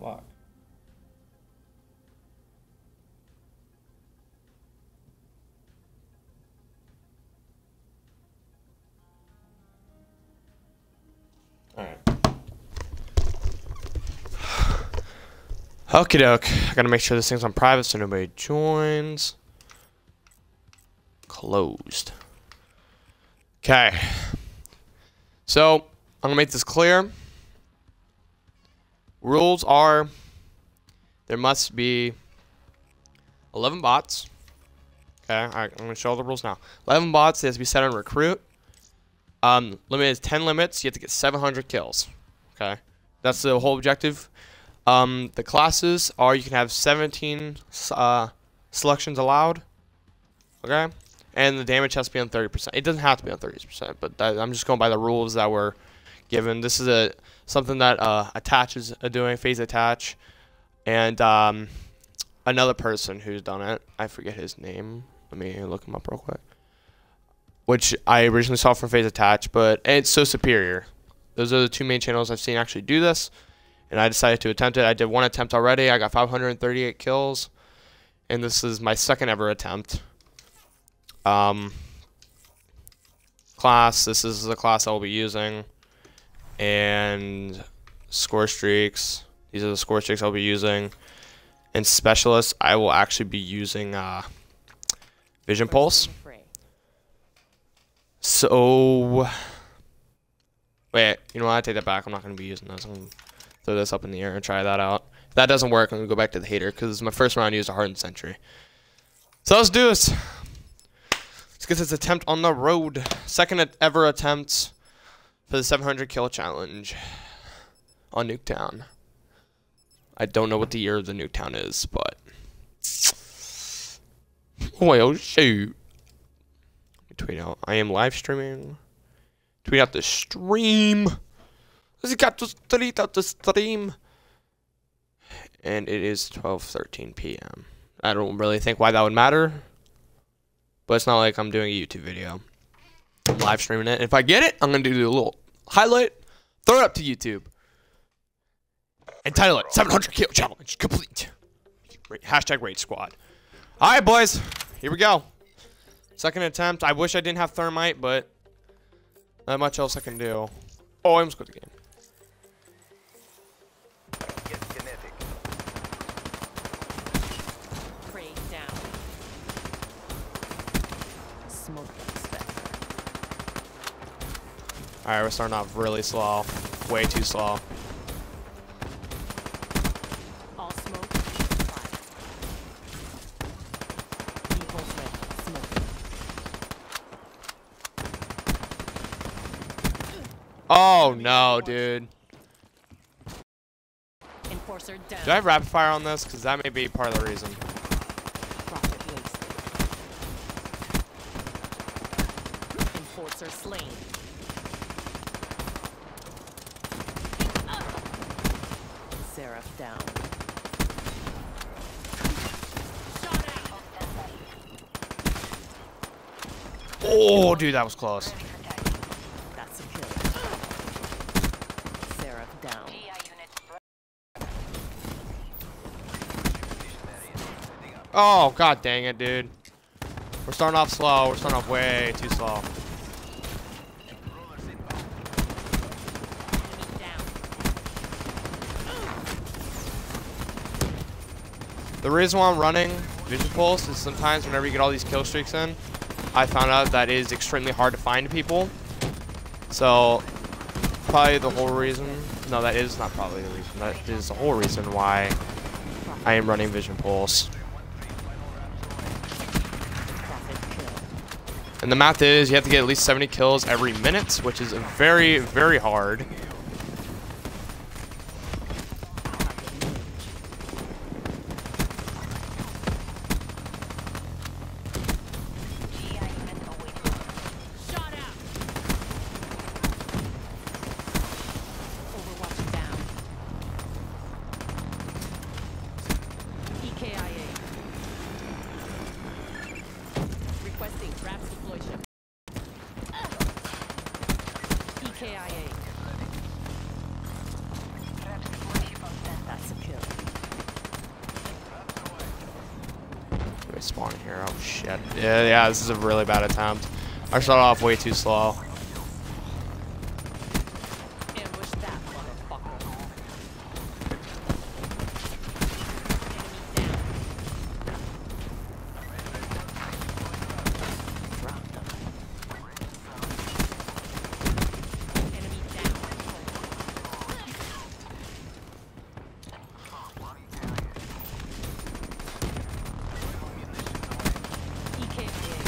Fuck. Alright. Okie doke. I gotta make sure this thing's on private so nobody joins. Closed. Okay. So, I'm gonna make this clear. Rules are there must be 11 bots. Okay, alright, I'm gonna show all the rules now. 11 bots, they have to be set on recruit. Um, limit is 10 limits. You have to get 700 kills. Okay, that's the whole objective. Um, the classes are you can have 17 uh, selections allowed. Okay, and the damage has to be on 30%. It doesn't have to be on 30%, but that, I'm just going by the rules that were given. This is a something that uh, attaches are doing FaZe Attach, and um, another person who's done it. I forget his name. Let me look him up real quick which I originally saw from FaZe Attach, but it's so superior. Those are the two main channels I've seen actually do this, and I decided to attempt it. I did one attempt already. I got 538 kills, and this is my second ever attempt. Um, class, this is the class I'll be using, and score streaks. These are the score streaks I'll be using. And specialist, I will actually be using uh, Vision Pulse. So, wait, you know what? I take that back. I'm not going to be using this. I'm going to throw this up in the air and try that out. If that doesn't work, I'm going to go back to the HATR because my first round I used a hardened sentry. So let's do this. Let's get this attempt on the road. Second ever attempt for the 700 kill challenge on Nuketown. I don't know what the year of the Nuketown is, but... Well, shoot tweet out. I am live streaming. Tweet out the stream. Let's got to tweet out the stream. And it is 12:13 p.m. I don't really think why that would matter. But it's not like I'm doing a YouTube video. I'm live streaming it. If I get it, I'm gonna do a little highlight, throw it up to YouTube, and title it 700 kill challenge complete. Hashtag raid squad. All right, boys, here we go. Second attempt. I wish I didn't have thermite, but not much else I can do. Oh, I almost got the game. Alright, we're starting off really slow. Way too slow. Oh no, dude. Enforcer Do I have rapid fire on this? Because that may be part of the reason. Enforcer slain. Seraph down. Oh, dude, that was close. Oh, god dang it, dude. We're starting off slow. We're starting off way too slow. The reason why I'm running Vision Pulse is sometimes whenever you get all these kill streaks in, I found out that is extremely hard to find people. So, probably the whole reason, no that is not probably the reason, that is the whole reason why I am running Vision Pulse. And the math is you have to get at least 70 kills every minute, which is very, very hard. Yeah, this is a really bad attempt. I started off way too slow. Ambush that motherfucker. Enemy down. Drop them. Enemy down. EKIA.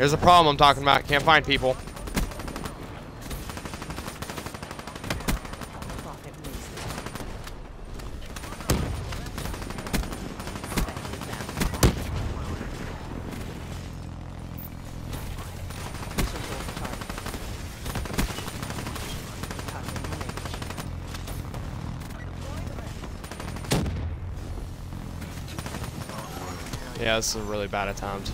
Here's a problem I'm talking about. Can't find people. Yeah, this is a really bad attempt.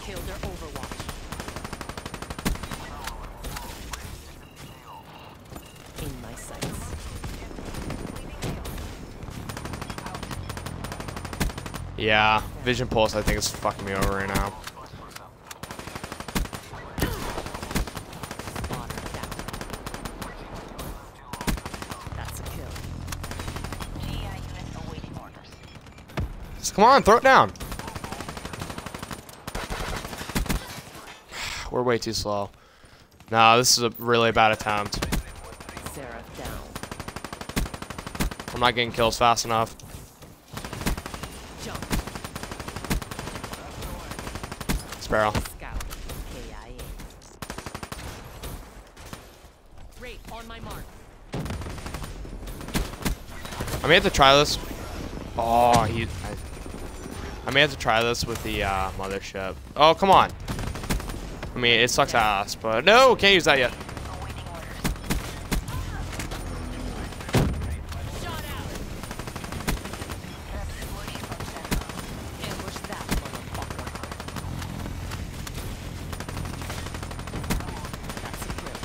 Kill their overwatch. In my sights. Yeah, Vision Pulse I think is fucking me over right now. Spotter down. That's a kill. Just come on, throw it down. We're way too slow. No, this is a really bad attempt. I'm not getting kills fast enough. Sparrow. Scout. KIA. Rate on my mark. I may have to try this. Oh, he. I, I may have to try this with the uh, mothership. Oh, come on. I mean, it sucks ass, but no, can't use that yet. Shot out. Ambush that motherfucker. That's a kill.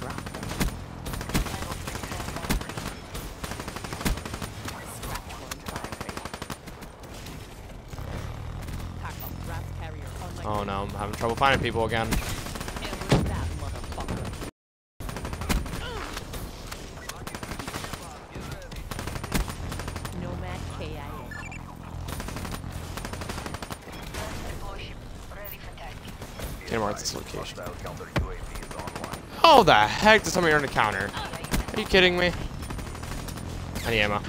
Drop them. Scratch one fire rate. Pack up draft carrier on my Oh no, I'm having trouble finding people again. Ambush that motherfucker. Nomad KIA. Can't mark this location. Oh, the heck does somebody earn a counter? Are you kidding me? I need ammo.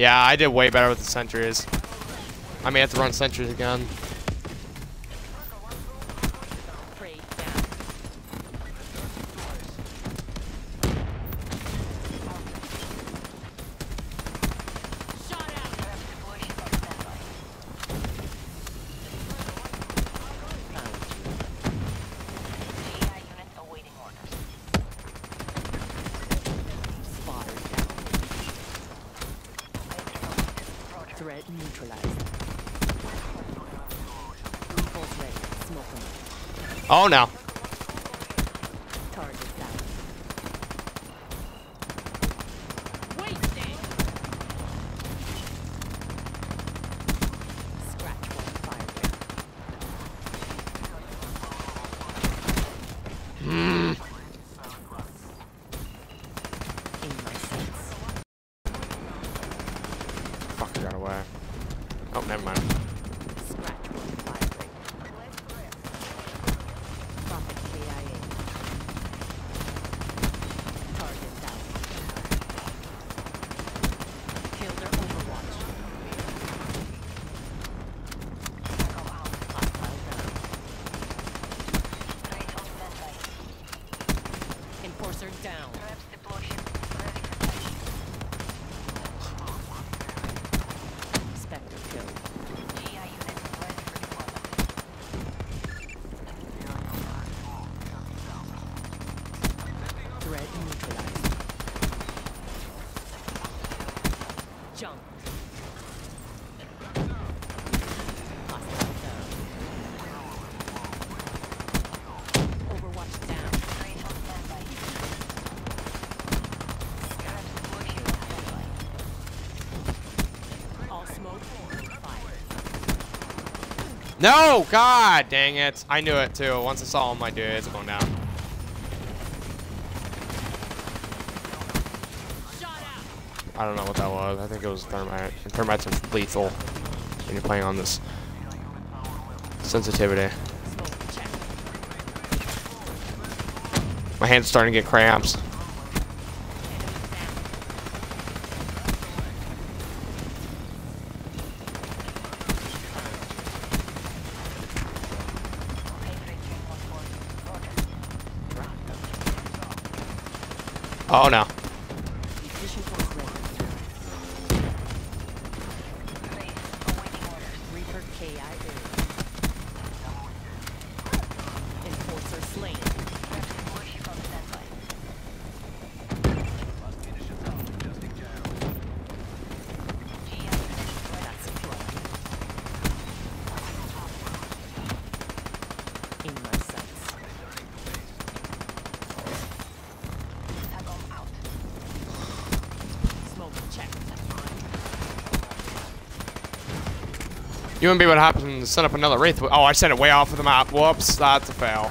Yeah, I did way better with the sentries. I may have to run sentries again. Prey down. Shot out. Found you. Spotter down. Threat neutralized. Repulse ready. Smoke 'em. Oh no. Target down. Wasted. Scratch one fire rate. Hmm. In my sights. Fuck, I got away. Oh, never mind. Scratch one fire rate. Profit KIA. Target down. No! God dang it. I knew it too. Once I saw all my dudes going down. I don't know what that was. I think it was thermite. And thermite's lethal when you're playing on this sensitivity. My hand's starting to get cramps. Oh no. Mission force ready. Reaper KIA. Enforcer slain. That's a throw. In my sights. Smoke check. You wouldn't be what happens when you set up another wraith. Oh, I sent it way off of the map. Whoops, that's a fail.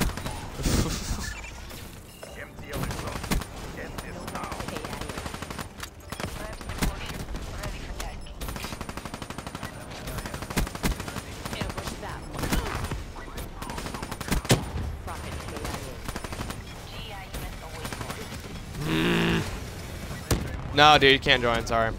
KIA. No, dude, you can't join. Sorry.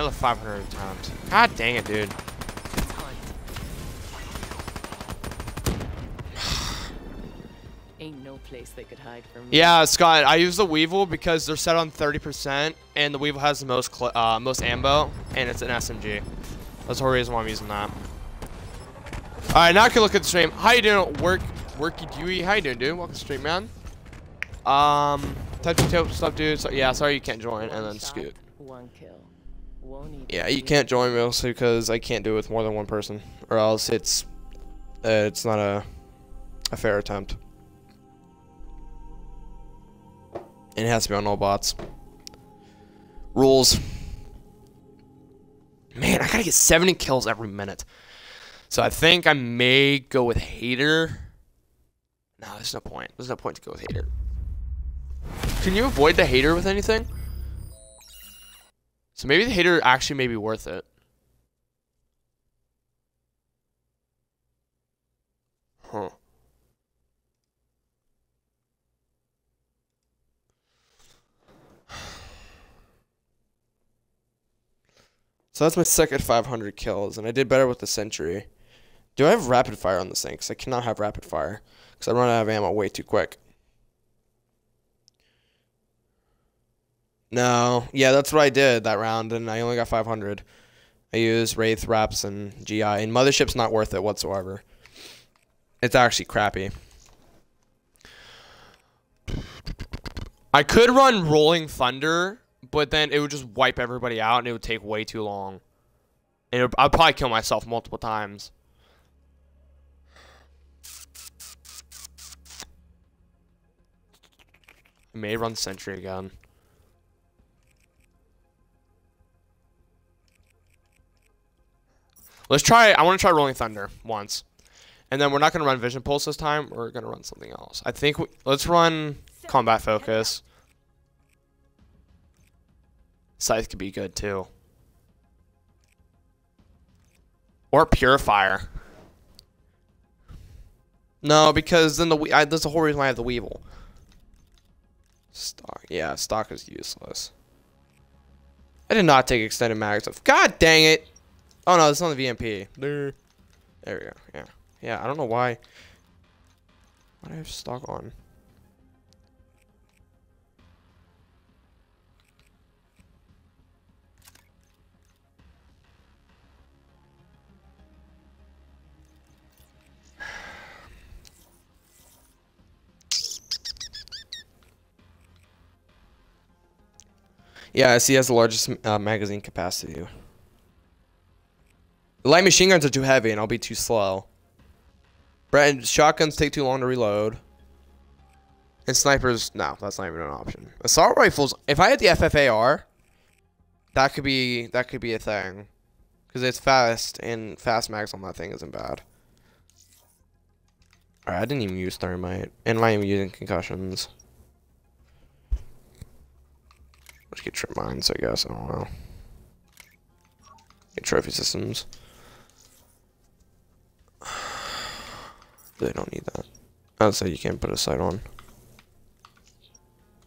Another 500 times. God dang it, dude. Ain't no place they could hide from me. Yeah, Scott, I use the Weevil because they're set on 30%, and the Weevil has the most cl uh, most ammo, and it's an SMG. That's the whole reason why I'm using that. All right, now I can look at the stream. How you doing, work, worky Dewey? How you doing, dude? Welcome to stream, man. Um, touch tip stuff, dude. So, yeah, sorry you can't join, and then shot, scoot. One kill. Yeah, you can't join me also because I can't do it with more than one person, or else it's uh, it's not a a fair attempt. And it has to be on all bots. Rules. Man, I gotta get 70 kills every minute. So I think I may go with HATR. No, there's no point. There's no point to go with HATR. Can you avoid the HATR with anything? So maybe the HATR actually may be worth it. Huh. So that's my second 500 kills, and I did better with the Sentry. Do I have rapid fire on this thing? Because I cannot have rapid fire. Because I run out of ammo way too quick. No. Yeah, that's what I did that round, and I only got 500. I used Wraith, Raps, and GI, and Mothership's not worth it whatsoever. It's actually crappy. I could run Rolling Thunder, but then it would just wipe everybody out, and it would take way too long. And would, I'd probably kill myself multiple times. I may run Sentry again. Let's try. I want to try Rolling Thunder once, and then we're not gonna run Vision Pulse this time. We're gonna run something else. I think. We, let's run Combat Focus. Scythe could be good too. Or Purifier. No, because then the we- I, that's the whole reason why I have the Weevil. Stock. Yeah, stock is useless. I did not take extended mags. God dang it! Oh no, it's on the VMP. There. There we go. Yeah. Yeah, I don't know why. Why do I have stock on? Yeah, SC has the largest uh, magazine capacity. Light machine guns are too heavy, and I'll be too slow. Brett, and shotguns take too long to reload. And snipers, no, that's not even an option. Assault rifles, if I had the FFAR, That could be that could be a thing, because it's fast and fast mags on that thing isn't bad. Alright, I didn't even use thermite, and I'm using concussions. Let's get trip mines, I guess. I don't know. Get trophy systems. Really don't need that. Would say you can't put a sight on.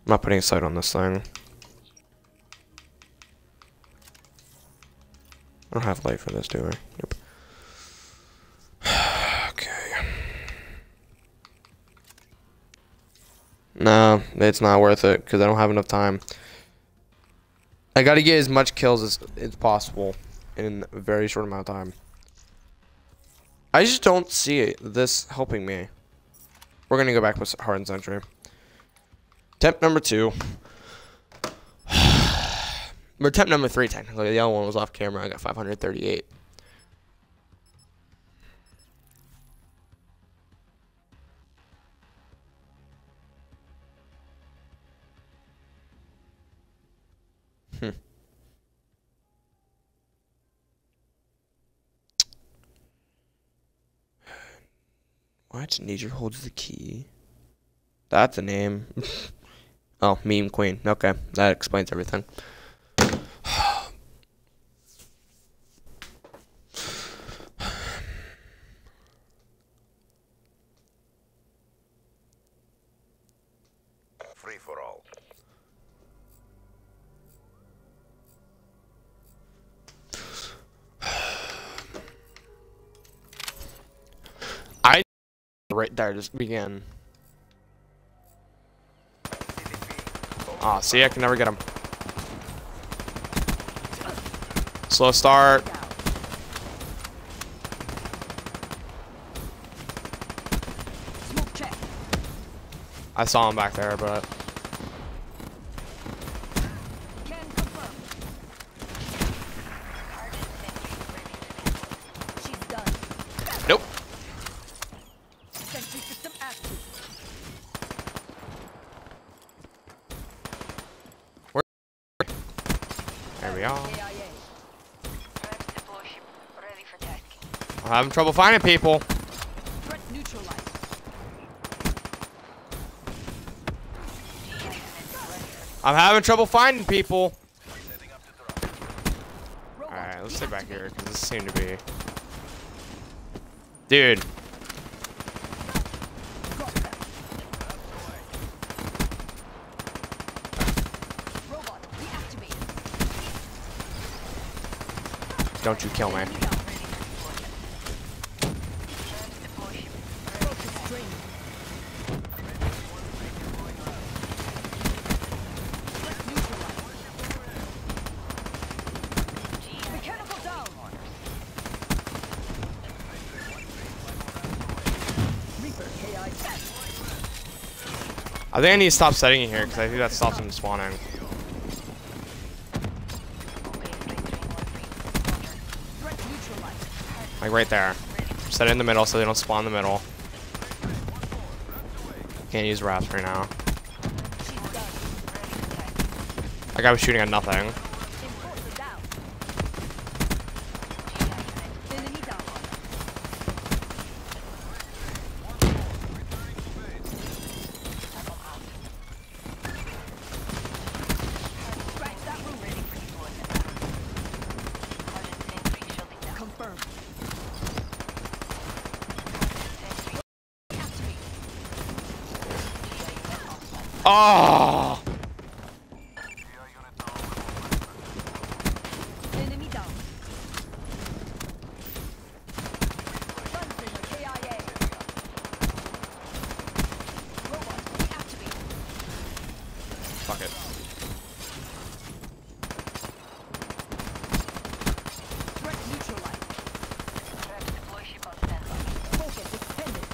I'm not putting a sight on this thing. I don't have light for this, do I? Nope. okay. No, it's not worth it because I don't have enough time. I gotta get as much kills as, as possible in a very short amount of time. I just don't see this helping me. We're gonna go back with Hardened Sentry. Temp number two. or temp number three, technically. The other one was off camera. I got 538. What? Nature holds the key. That's a name. oh, meme queen. Okay, that explains everything. Right there just began. Ah, see, I can never get him. Slow start. I saw him back there, but Can confirm. She's done. nope. Sentry system active. There we are. AIA. Ready for tasking. I'm having trouble finding people. I'm having trouble finding people. Alright, let's stay back here, because this seemed to be... Dude, don't you kill me. Enemy down. Focus drained. Threat neutralized. Mechanical down. Reaper KI test. I think I need to stop setting here, because I think that stops them spawning. Like right there. Set it in the middle so they don't spawn in the middle. Can't use Raps right now. That guy was shooting at nothing. Enforcer down. Enemy down. Scratch that room. Confirmed. Activate. Oh! Enemy down. Gunslinger KIA. Robot deactivate. Fuck it. Threat neutralized. Focus extended.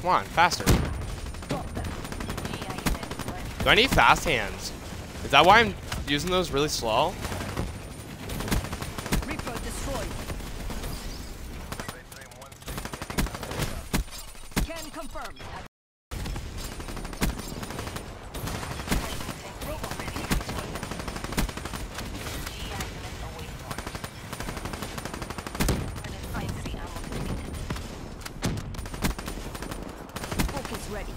Come on, faster. Do I need fast hands? Is that why I'm using those really slow? Reaper destroyed. confirmed. Focus ready.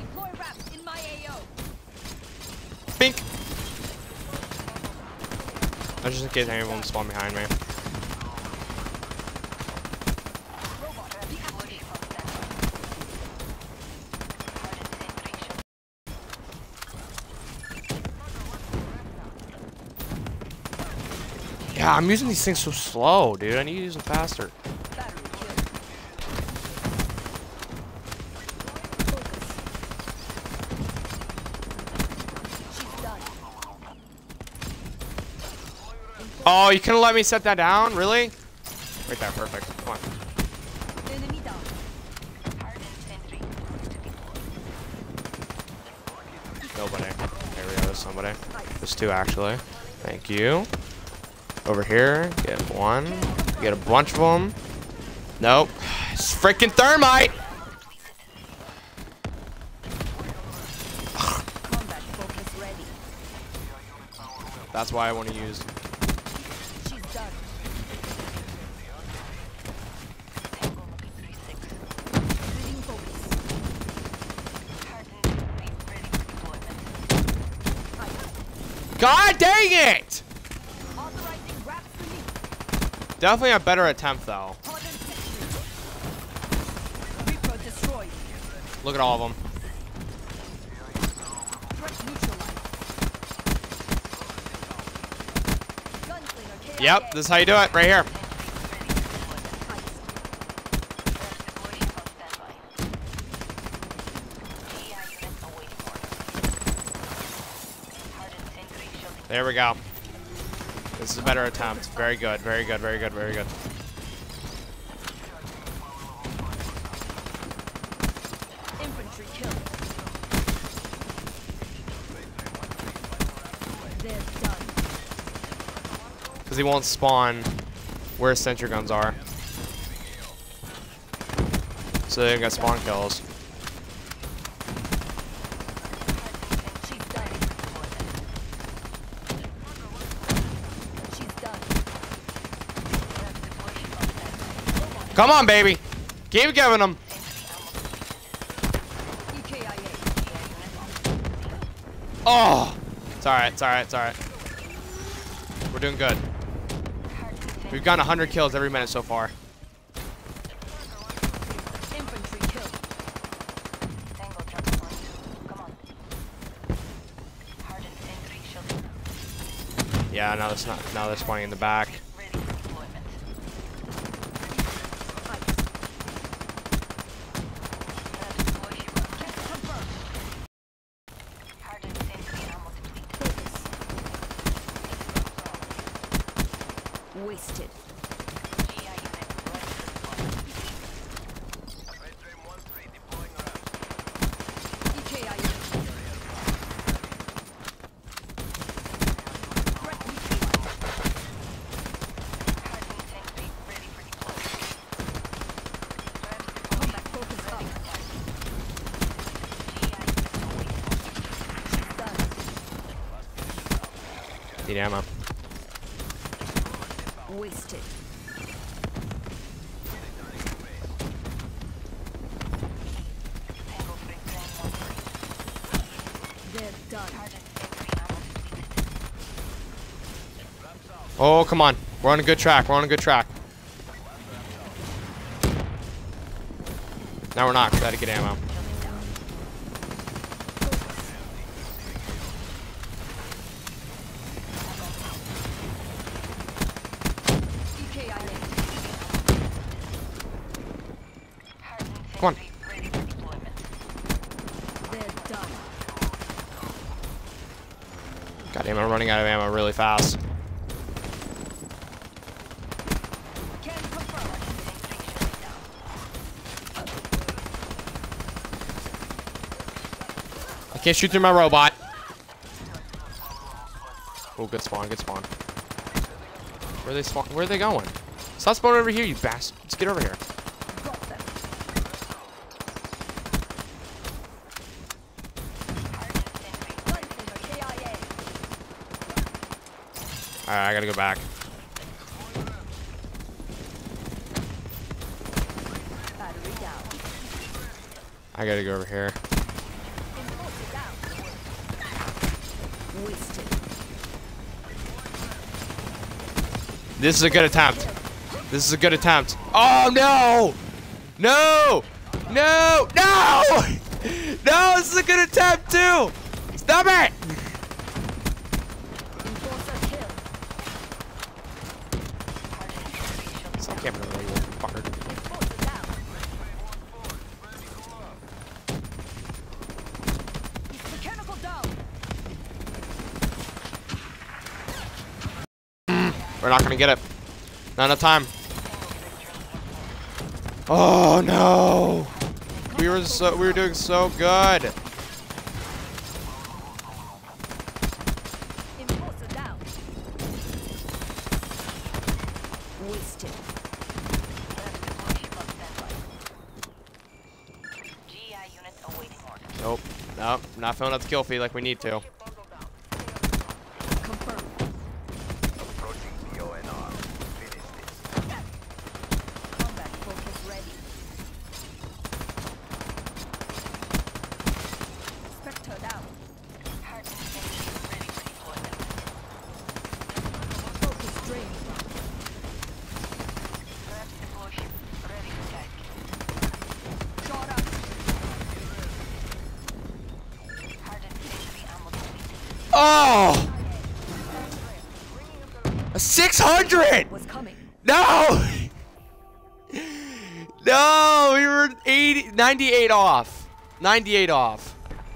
Deploy Raps in my AO. Bink. That's just in case anyone spawn behind me. Yeah, I'm using these things so slow, dude. I need to use them faster. Battery killed. Focus. She's done. Oh, you couldn't let me set that down? Really? Right there, perfect. Come on. Nobody. There we go, there's somebody. There's two, actually. Thank you. Over here, get one. Get a bunch of them. Nope. It's freaking thermite! That's why I want to use. She's done. Reading focus. God dang it! Definitely a better attempt, though. Look at all of them. Yep, this is how you do it, right here. We go. This is a better attempt. Very good, very good, very good, very good. Infantry killed. Because he won't spawn where sentry guns are. So they got spawn kills. She's done. She's done. Come on, baby. Keep giving them. Oh! It's alright, it's alright, it's alright. We're doing good. We've gotten 100 kills every minute so far. Yeah, now that's not now they're spawning in the back. Confirmed. Focus. Wasted. EKIA. Threat neutralized. Combat focus up. She's done. Need ammo. Wasted. They're done. Oh, come on. We're on a good track. We're on a good track. Now we're not, 'cause I had to get ammo. Come on. God damn, I'm running out of ammo really fast. Can't shoot through my robot. Oh, good spawn, good spawn. Where are they spawn? Where are they going? Stop spawning over here, you bastard. Just get over here. Alright, I gotta go back. I gotta go over here. Enforcer down. Wasted. This is a good attempt. This is a good attempt. Oh no! No! No! No! No! This is a good attempt too! Stop it! Enforcer kill. Stop camping over there, you little fucker. Enforcer down. Mechanical down. We're not gonna get it. Not enough time. Oh no! We were so we were doing so good. Enforcer down. Wasted. GI unit awaiting order. Nope. Nope. Not filling out the kill feed like we need to. Confirmed. Approaching PONR. Finish this. Combat focus ready. Spectre down. Hard station ready for deployment. Focus drained. Threat deploy ship ready for task. Shot up. Hardened safety ammo depleted. Oh! A 600! Was coming. No! No, we were 80, 98 off. 98 off.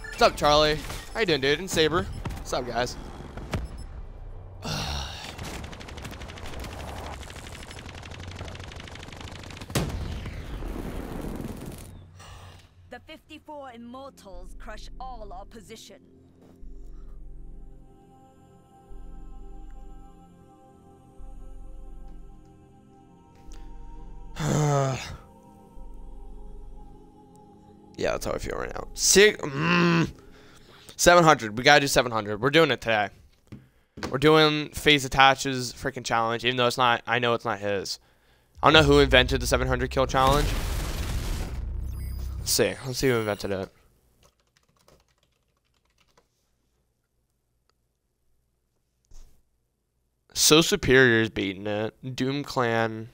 What's up, Charlie? How you doing, dude? And Saber. What's up, guys? Yeah, that's how I feel right now. Six, mm, 700. We gotta do 700. We're doing it today. We're doing FaZe Attach's freaking challenge, even though it's not. I know it's not his. I don't know who invented the 700 kill challenge. Let's see. Let's see who invented it. So Superior is beating it. Doom Clan,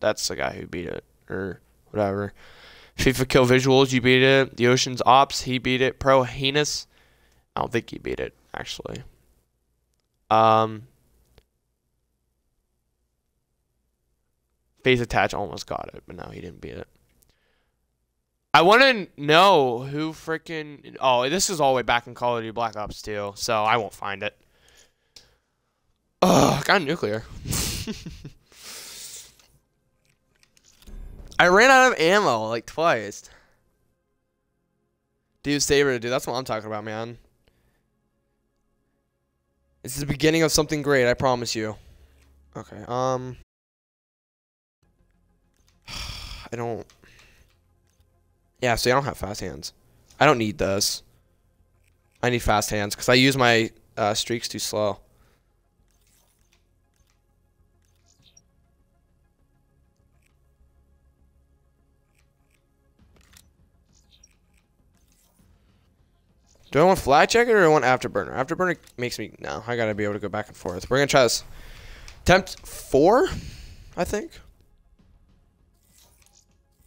that's the guy who beat it, or whatever. FIFA Kill Visuals, you beat it. The Ocean's Ops, he beat it. Pro Heinous, I don't think he beat it actually. Um, FaZe Attach almost got it, but no, he didn't beat it. I want to know who freaking. Oh, this is all the way back in Call of Duty Black Ops 2, so I won't find it. Ugh, got nuclear. I ran out of ammo like twice. Dude, Saber, dude, that's what I'm talking about, man. This is the beginning of something great, I promise you. Okay, um. I don't. Yeah, see, I don't have fast hands. I don't need this. I need fast hands because I use my uh, streaks too slow. Do I want flat jacket or do I want afterburner? Afterburner makes me no. I gotta be able to go back and forth. We're gonna try this. Attempt four, I think.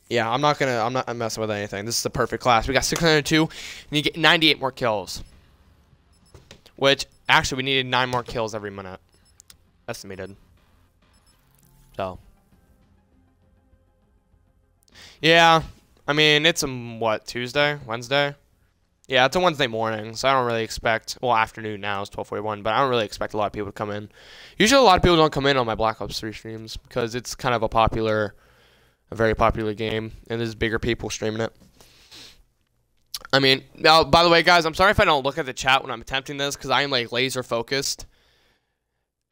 Yeah, I'm not gonna. I'm not messing with anything. This is the perfect class. We got 602, and you get 98 more kills. Which actually, we needed nine more kills every minute, estimated. So. Yeah, I mean it's a what Tuesday, Wednesday. Yeah, it's a Wednesday morning, so I don't really expect. Well, afternoon now is 12:41, but I don't really expect a lot of people to come in. Usually, a lot of people don't come in on my Black Ops 3 streams because it's kind of a popular, a very popular game, and there's bigger people streaming it. I mean, now by the way, guys, I'm sorry if I don't look at the chat when I'm attempting this because I am like laser focused,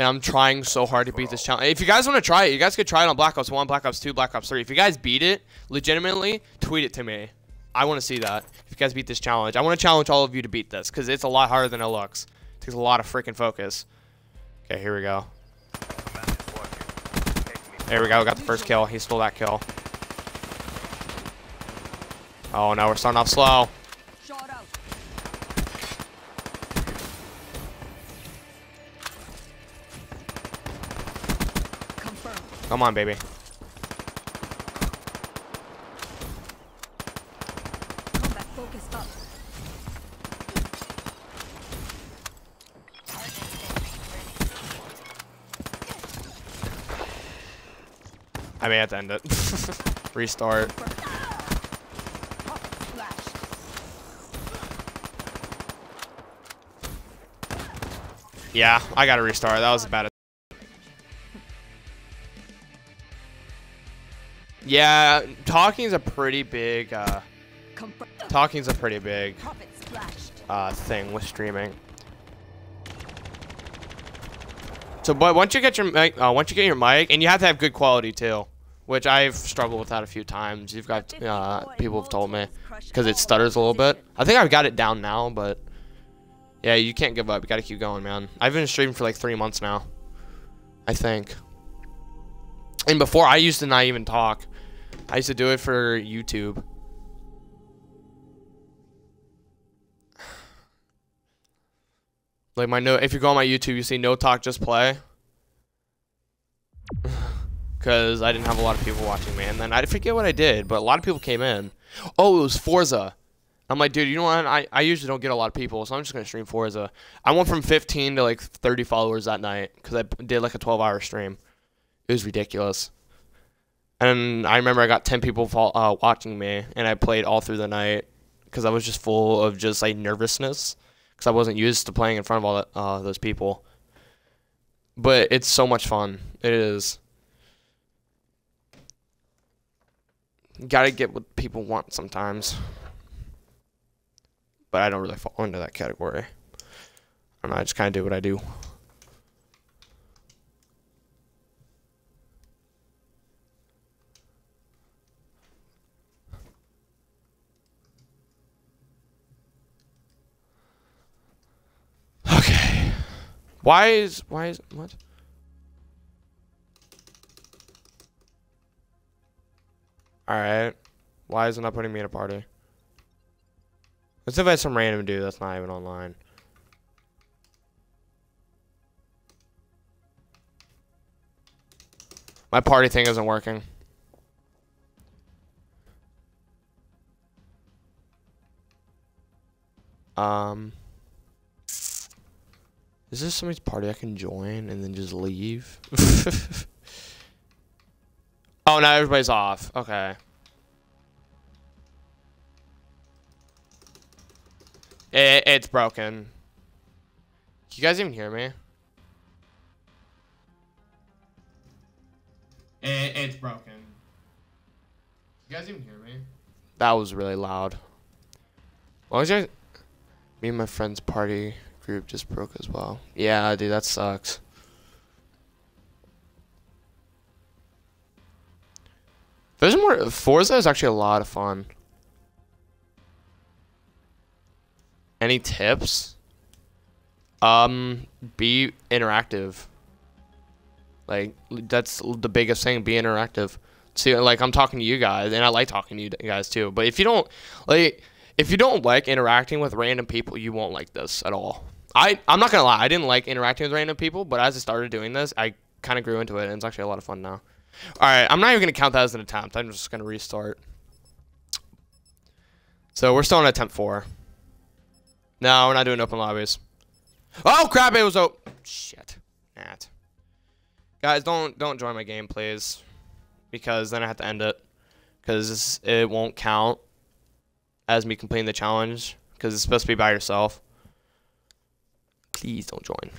And I'm trying so hard to beat this challenge. If you guys want to try it, you guys could try it on Black Ops 1, Black Ops 2, Black Ops 3. If you guys beat it, legitimately, tweet it to me. I want to see that. If you guys beat this challenge. I want to challenge all of you to beat this, because it's a lot harder than it looks. It takes a lot of freaking focus. Okay, here we go. There we go, We got the first kill. He stole that kill. Oh no, we're starting off slow. Come on, baby. I may have to end it. Restart. Yeah, I gotta restart. That was bad. Yeah, talking's a pretty big, uh, talking's a pretty big, it uh, thing with streaming. So, but once you get your mic, uh, once you get your mic, and you have to have good quality too, which I've struggled with that a few times. You've got, uh, people have told me, because it stutters a little bit. I think I've got it down now, but yeah, you can't give up. You gotta keep going, man. I've been streaming for like three months now, I think. And before, I used to not even talk. I used to do it for YouTube. Like my no, if you go on my YouTube, you see no talk, just play. Cause I didn't have a lot of people watching me, and then I forget what I did, but a lot of people came in. Oh, it was Forza. I'm like, dude, you know what? I, I usually don't get a lot of people, so I'm just gonna stream Forza. I went from 15 to like 30 followers that night because I did like a 12 hour stream. It was ridiculous. And I remember I got 10 people uh, watching me, and I played all through the night because I was just full of just like nervousness because I wasn't used to playing in front of all uh, those people. But it's so much fun. It is. Gotta get what people want sometimes. But I don't really fall into that category. I don't know, I just kind of do what I do. Okay. Why is why is what? All right. Why is it not putting me in a party? Let's invite some random dude that's not even online. My party thing isn't working. Um. Is this somebody's party I can join and then just leave? oh, now everybody's off. Okay. It, it's broken. Can you guys even hear me? It, it's broken. You guys even hear me? That was really loud. What was your... Me and my friend's party group just broke as well. Yeah, dude, that sucks. There's more... Forza is actually a lot of fun. Any tips? Um, be interactive. Like that's the biggest thing. Be interactive. See, like I'm talking to you guys, and I like talking to you guys too. But if you don't like, if you don't like interacting with random people, you won't like this at all. I I'm not gonna lie. I didn't like interacting with random people, but as I started doing this, I kind of grew into it, and it's actually a lot of fun now. All right, I'm not even gonna count that as an attempt. I'm just gonna restart. So we're still on attempt four. No, we're not doing open lobbies. Oh crap! It was oh shit. Nat. Guys, don't don't join my game, please, because then I have to end it, because it won't count as me completing the challenge, because it's supposed to be by yourself. Please don't join.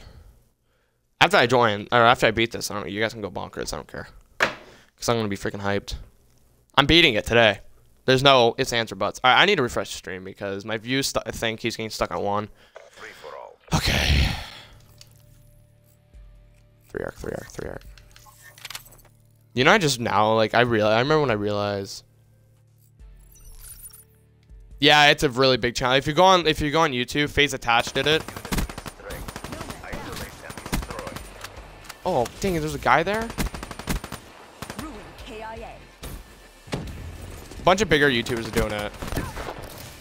After I join, or after I beat this, I don't. You guys can go bonkers. I don't care, because I'm gonna be freaking hyped. I'm beating it today. There's no it's answer buts. Right, I need to refresh the stream because my views stu- think he's getting stuck on one. Okay. Treyarch, three arc, Treyarch. You know, I just now like I realize. I remember when I realized. Yeah, it's a really big challenge. If you go on, if you go on YouTube, FaZe Attach did it. Oh, dang it! There's a guy there. Ruin KIA. A bunch of bigger YouTubers are doing it.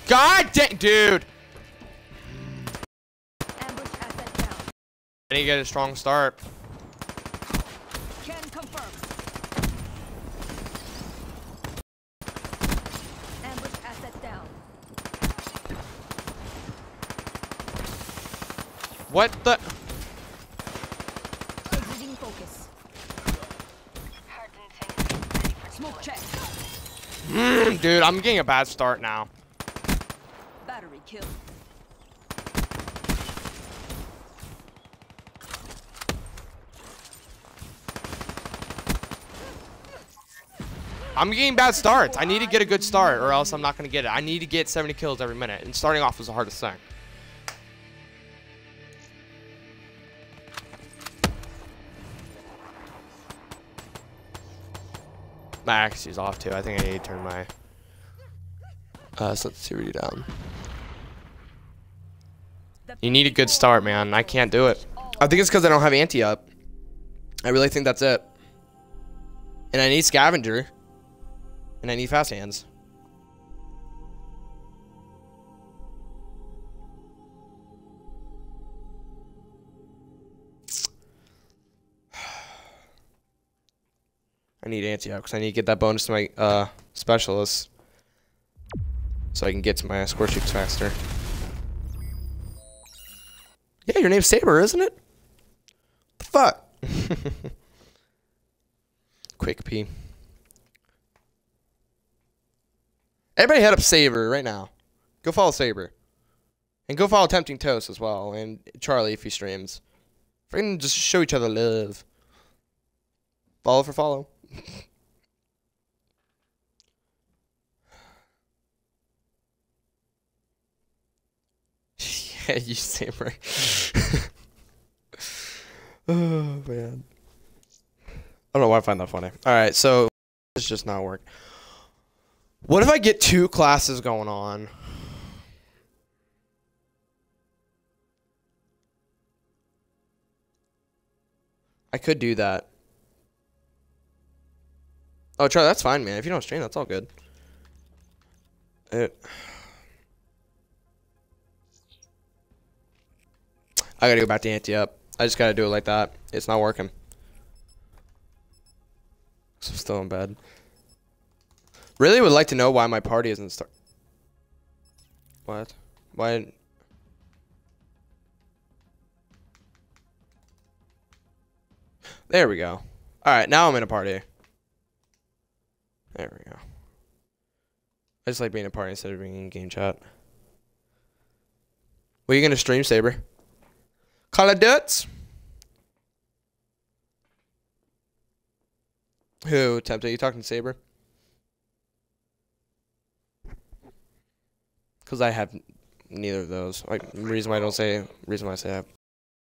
God dang, dude! Ambush asset down. I need to get a strong start. Can confirm. Ambush asset down. What the? Exiting focus. Hardened sentry ready for Smoke check. Mm, dude, I'm getting a bad start now. Battery kill. I'm getting bad starts. I need to get a good start, or else I'm not gonna get it. I need to get 70 kills every minute, and starting off was the hardest thing. My accuracy's off too. I think I need to turn my uh, sensitivity down. You need a good start, man. I can't do it. I think it's because I don't have ante up. I really think that's it. And I need scavenger. And I need fast hands. I need ante up because I need to get that bonus to my uh, specialist. So I can get to my score shoots faster. Yeah, your name's Saber, isn't it? The fuck? Quick P. Everybody head up Saber right now. Go follow Saber. And go follow Tempting Toast as well. And Charlie if he streams. Freaking just show each other love. Follow for follow. yeah, you Saber. oh, man. I don't know why I find that funny. All right, so it's just not work. What if I get two classes going on? I could do that. Oh, Charlie, that's fine, man. If you don't stream, that's all good. It. I gotta go back to ante up. I just gotta do it like that. It's not working. I'm still in bed. Really would like to know why my party isn't start. What? Why? There we go. All right, now I'm in a party. There we go. I just like being a party instead of being in game chat. What are you gonna stream, Saber? Call of Duty? Who? Tempted? You talking to Saber? Because I have neither of those. Like, reason why I don't say, reason why I say I have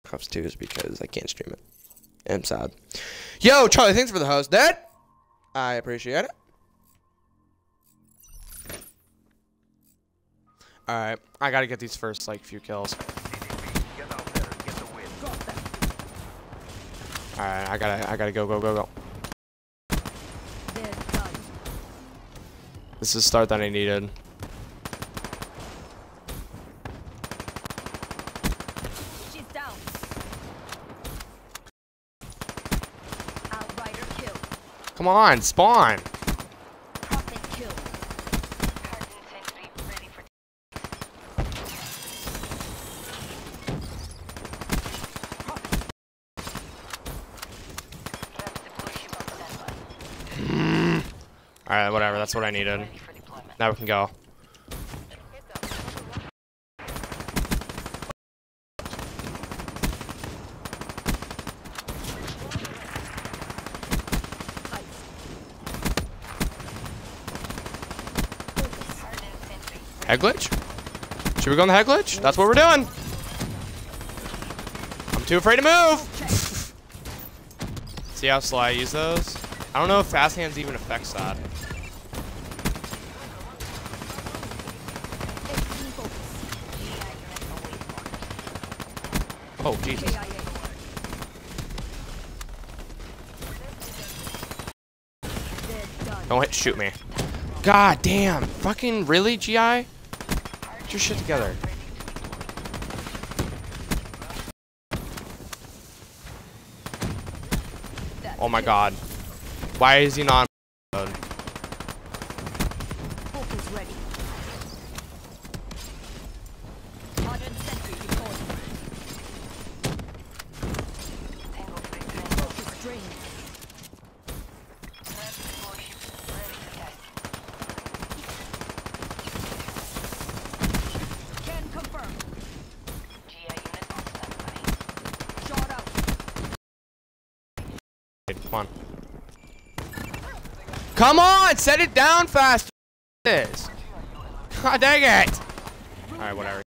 cups too is because I can't stream it. I'm sad. Yo, Charlie, thanks for the host. Dad, I appreciate it. All right, I gotta get these first like few kills. All right, I gotta, I gotta go, go, go, go. This is the start that I needed. Come on, spawn. Prophet kill. Hardened sentry ready for Raps deploy ship on standby. All right, whatever. That's what I needed. Now we can go. Head glitch? Should we go on the head glitch? That's what we're doing. I'm too afraid to move. See how slow I use those? I don't know if fast hands even affects that. Oh, Jesus. Don't hit, shoot me. God damn. Fucking really, GI? Get your shit together. Oh my god. Why is he not mode? Focus ready. Modern sentry deployed. Tango 3 3 Focus drained. warship ready to attack. Can confirm. GI unit on standby. Shot out. Come on. Come on! Set it down faster! This. God dang it! Alright, whatever.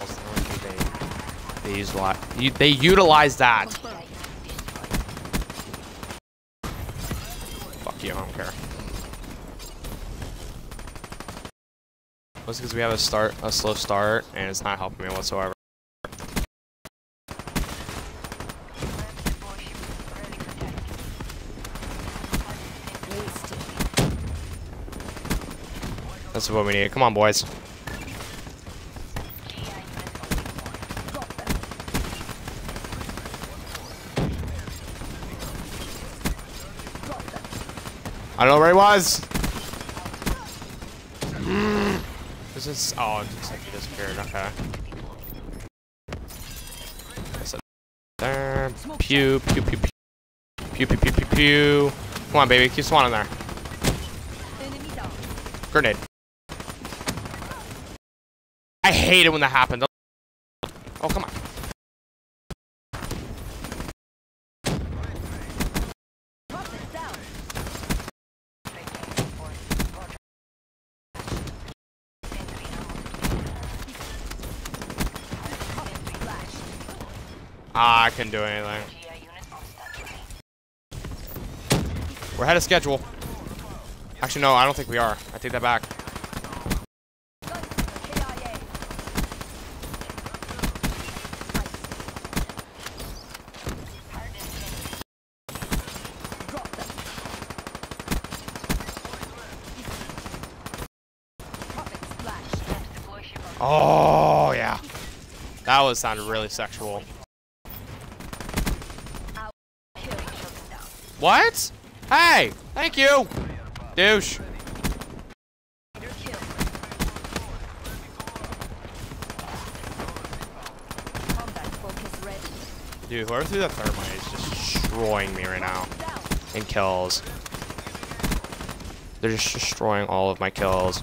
They, they, utilize, you- they utilize that. Fuck you, I don't care. That's because we have a start, a slow start, and it's not helping me whatsoever. Warship ready to attack. Wasted. That's what we need. Come on, boys. GI unit awaiting Got them. Got them. I don't know where he was. Mm. This is. Oh, it looks like he disappeared. Okay. There. Pew, pew, pew, pew. Pew, pew, pew, pew, pew. Come on, baby. Keep swanning there. Grenade. I hate it when that happens. Oh, come on. Ah, I couldn't do anything. We're ahead of schedule. Actually, no, I don't think we are. I take that back. Guns KIA. Drop them. Prophet splash. Deploy ship on Oh, yeah. That was sounded really sexual. What? Hey, thank you. Douche. Dude, whoever threw that thermite is just destroying me right now. In kills. They're just destroying all of my kills.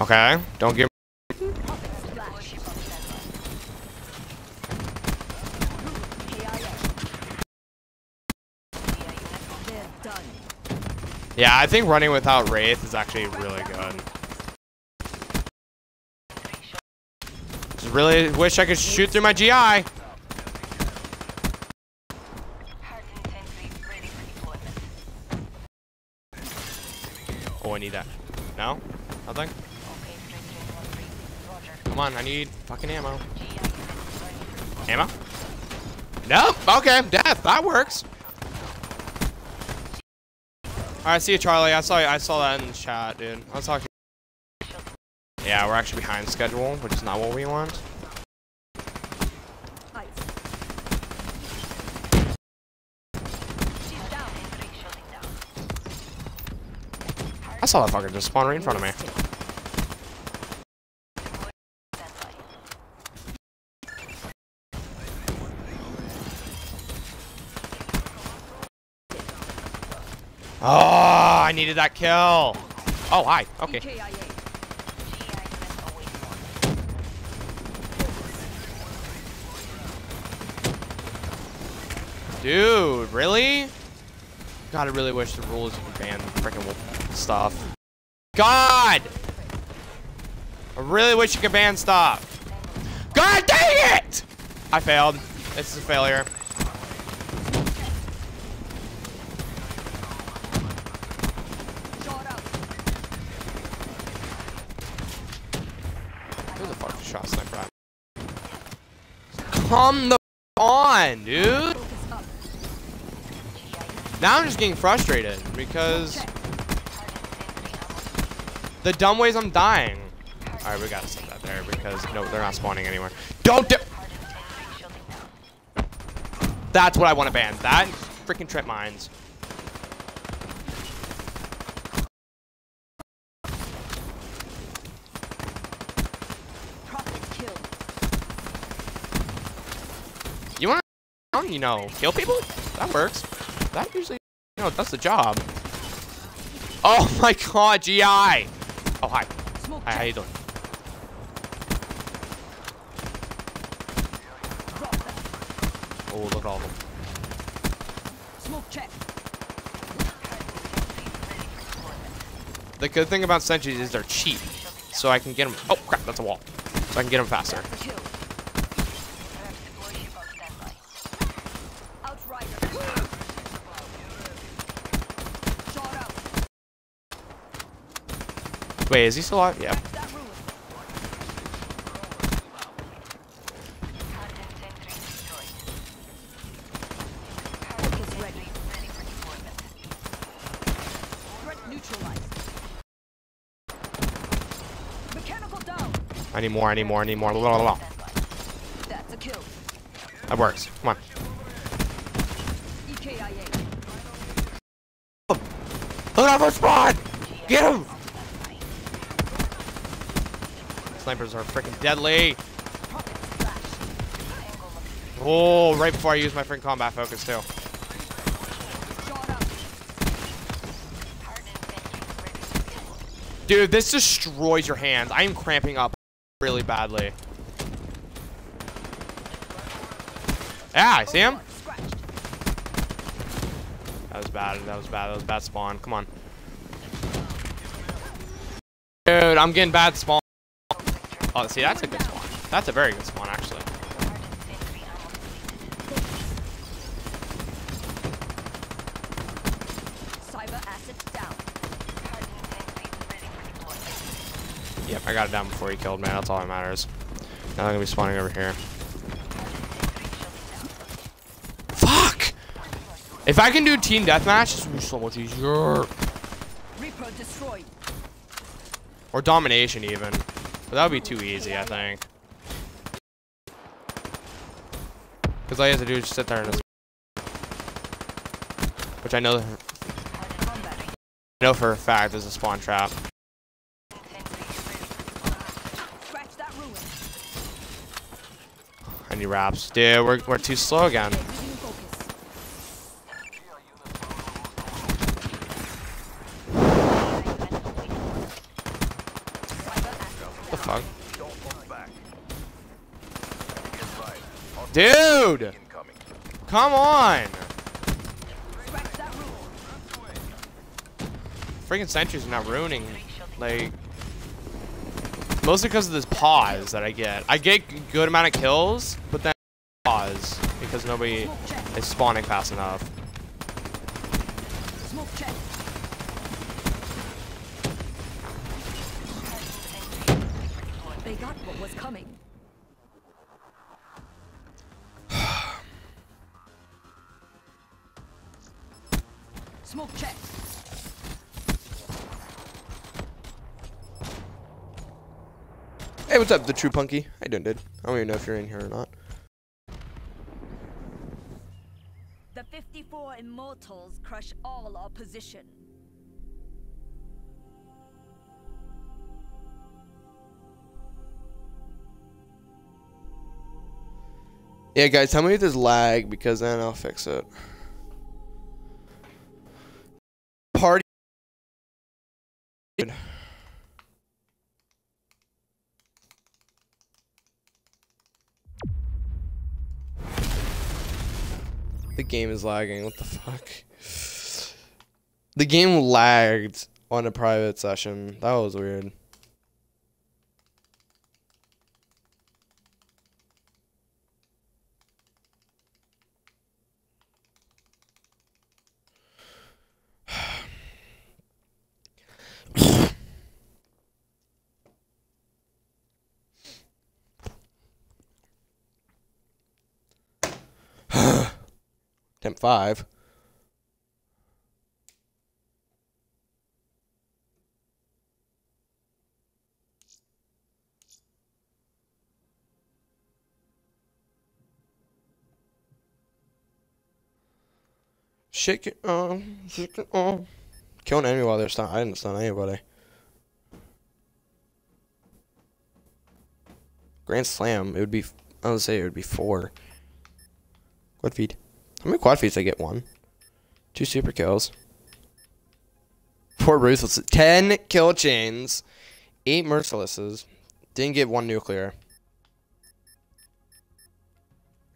Okay, don't give. Yeah, I think running without Wraith is actually really good. Just really wish I could shoot through my GI. Oh, I need that. No? Nothing? Okay, straight train one three. Roger. Come on, I need fucking ammo. GI unit ready for deployment. Ammo? Nope. Okay, death. That works. All right, see you, Charlie. I saw I saw that in the chat, dude. I'll talk to you. Yeah, we're actually behind schedule, which is not what we want. Ice. She's down. Sentry shutting down. I saw that fucker just spawn right in front of me. Wasted. Standby. Oh, I needed that kill. Oh, hi. Okay. Dude, really? God, I really wish the rules you could ban freaking stuff. God! I really wish you could ban stuff. God dang it! I failed. This is a failure. Shot out. Who the fuck shot sniper at? Come the on, dude. Now I'm just getting frustrated because the dumb ways I'm dying. All right, we gotta set that there because no, they're not spawning anywhere. Don't do. That's what I want to ban. That freaking trip mines. Prophet killed. You you know, kill people? That works. That usually, you know, that's the job. Oh my god, GI. Oh, hi. Smoke Hi, how you doing? Oh, look at all of them. Smoke check. The good thing about sentries is they're cheap. So I can get them. Oh, crap, that's a wall. So I can get them faster. That's a kill. Outrider. Shot out. Wait, is he still alive? Yeah. I need more, I need more, I need more. Blah, blah, blah. That's a kill. That works. Come on. EKIA. Look out! Get him! Snipers are freaking deadly. Oh, right before I use my freaking combat focus too. Dude, this destroys your hands. I am cramping up really badly. Yeah, I see him. That was bad. That was bad. That was bad spawn. Come on. Dude, I'm getting bad spawn. Oh, see, that's a good spawn. That's a very good spawn, actually. Cyber assets down. Yep, I got it down before he killed me. That's all that matters. Now I'm gonna be spawning over here. Fuck! If I can do team deathmatch, this would be so much easier. Or domination, even. But that would be too easy, I think. Because all you have to do is just sit there and. Which I know, I know for a fact is a spawn trap. I need wraps. Dude, we're, we're too slow again. Okay, losing focus. Cyber assets What the fuck? Don't look back. Advise. Dude! Come on! Freaking sentries are not ruining, like... Mostly because of this pause that I get. I get good amount of kills, but then pause because nobody is spawning fast enough. Hey, what's up, the true punky? How you doing, dude? I don't even know if you're in here or not. The 54 immortals crush all opposition. Yeah, guys, tell me if there's lag because then I'll fix it. Party. The game is lagging. What the fuck? The game lagged on a private session. That was weird. 5. Shake it on, shake it on. Killing enemy while they're stunned. I didn't stun anybody. Grand Slam, it would be, I would say it would be four. Quad feed. How many quad feeds I get? One. Two super kills. Four ruthless. Ten kill chains. Eight mercilesses. Didn't get one nuclear.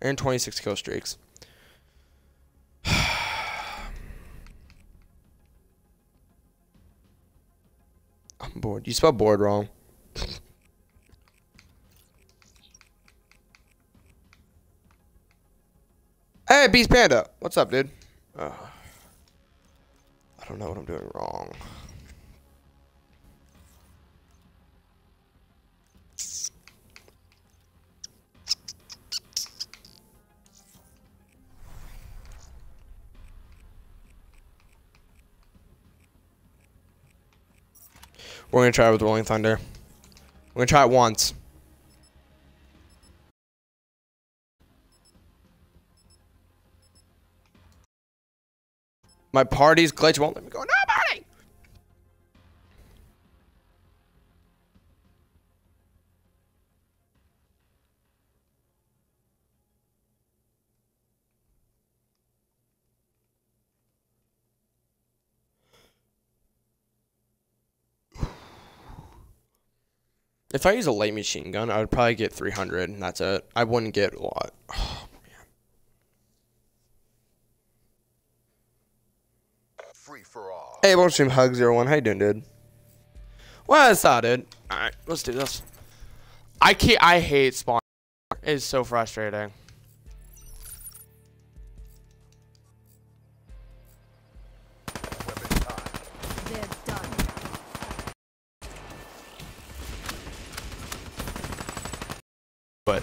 And 26 kill streaks. I'm bored. You spelled bored wrong. Hey, Beast Panda. What's up, dude? Uh, I don't know what I'm doing wrong. We're gonna try it with Rolling Thunder. We're gonna try it once. My party's glitch won't let me go. Nobody! If I use a light machine gun, I would probably get 300, and that's it. I wouldn't get a lot. Free for all. Hey, welcome stream Hug Zero One. How you doing, dude? What's up, dude? All right, let's do this. I can't. I hate spawn. It's so frustrating. Weapon time. They're done. But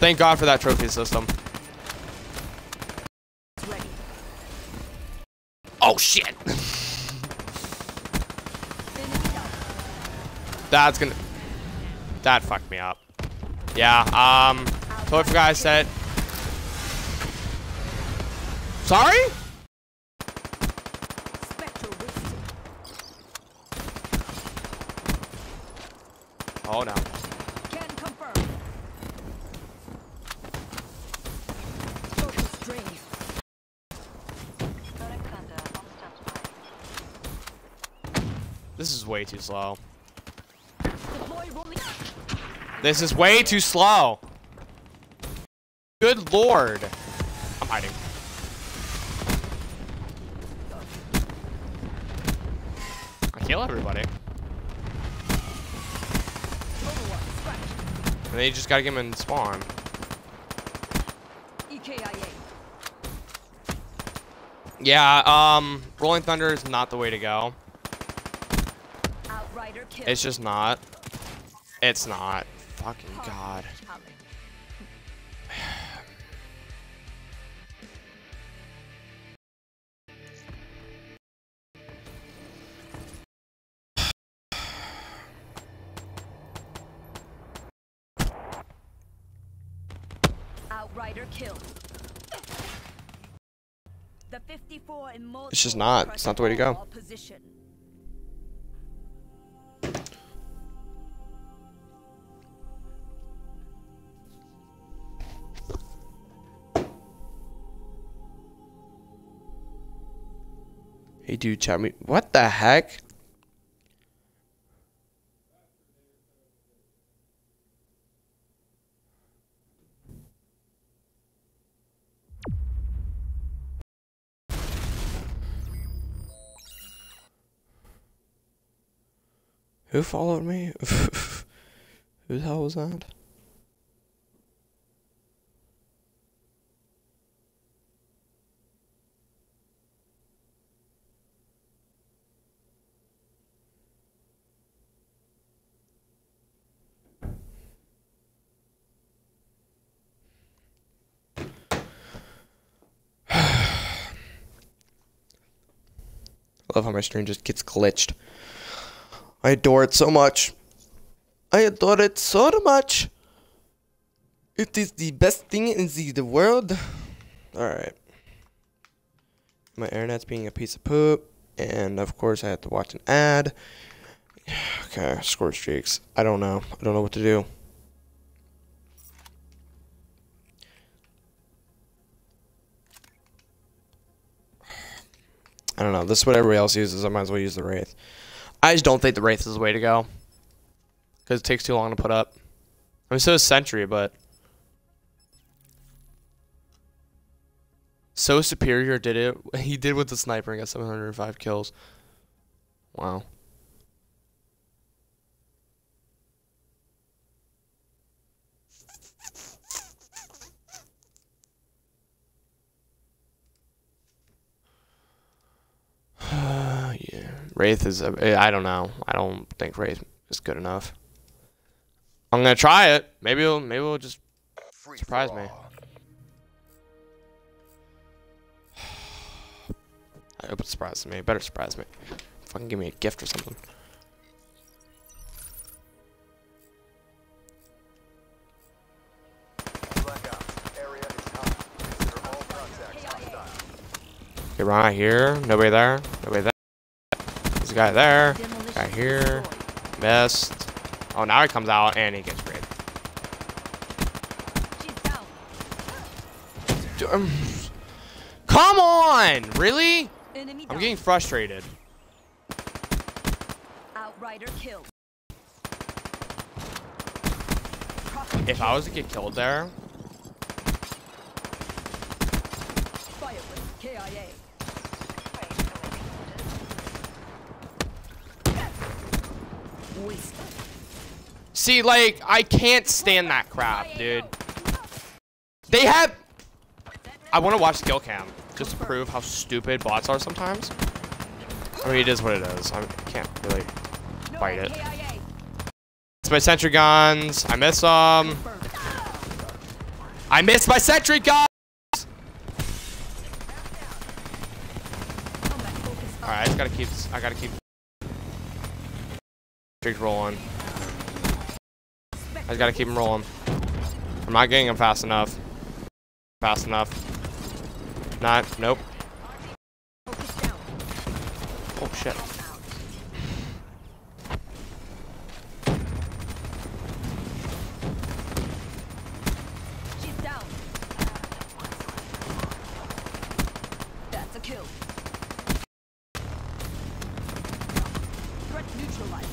thank God for that trophy system. Oh shit! That's gonna. That fucked me up. Yeah. Um. Totally forgot I said. Sorry? Oh no. Can confirm. Focus drained. Sonic Thunder on standby. This is way too slow. This is way too slow. Good lord. I'm hiding. I kill everybody. And then you just gotta get them in spawn. Yeah, um, Rolling Thunder is not the way to go. It's just not. It's not. Fucking god. Outrider kill. The 54 immortal It's just not. It's not the way to go. Position. Hey, dude, chat me. What the heck? Who followed me? Who the hell was that? Love how my stream just gets glitched. I adore it so much. I adore it so much. It is the best thing in the, the world. Alright. My internet's being a piece of poop. And of course, I have to watch an ad. Okay, score streaks. I don't know. I don't know what to do. I don't know. This is what everybody else uses. I might as well use the Wraith. I just don't think the Wraith is the way to go. Because it takes too long to put up. I mean, so is Sentry, but... So Superior did it. He did with the sniper and got 705 kills. Wow. Uh, yeah. Wraith is. A, eh, I don't know. I don't think Wraith is good enough. I'm gonna try it. Maybe it'll. Maybe it'll just surprise me. I hope it surprises me. It better surprise me. Fucking give me a gift or something. Okay, right here. Nobody there. Nobody there. There's a guy there. Demolition Guy here. destroyed. Missed. Oh, now he comes out and he gets sprayed. She's down. D- um, Come on! Really? Enemy I'm getting frustrated. Outrider killed. If I was to get killed there, KIA. See, like, I can't stand that crap, dude. They have. I want to watch skill cam just to prove how stupid bots are sometimes. I mean, it is what it is. I can't really Fight it. It's my sentry guns. I miss them. I missed my sentry guns. Combat focus up. All right, I just gotta keep. I gotta keep. Streak rolling. I just gotta keep them rolling. I'm not getting them fast enough. Fast enough. Not. Nope. Oh shit. She's down. That's a kill. Threat neutralized.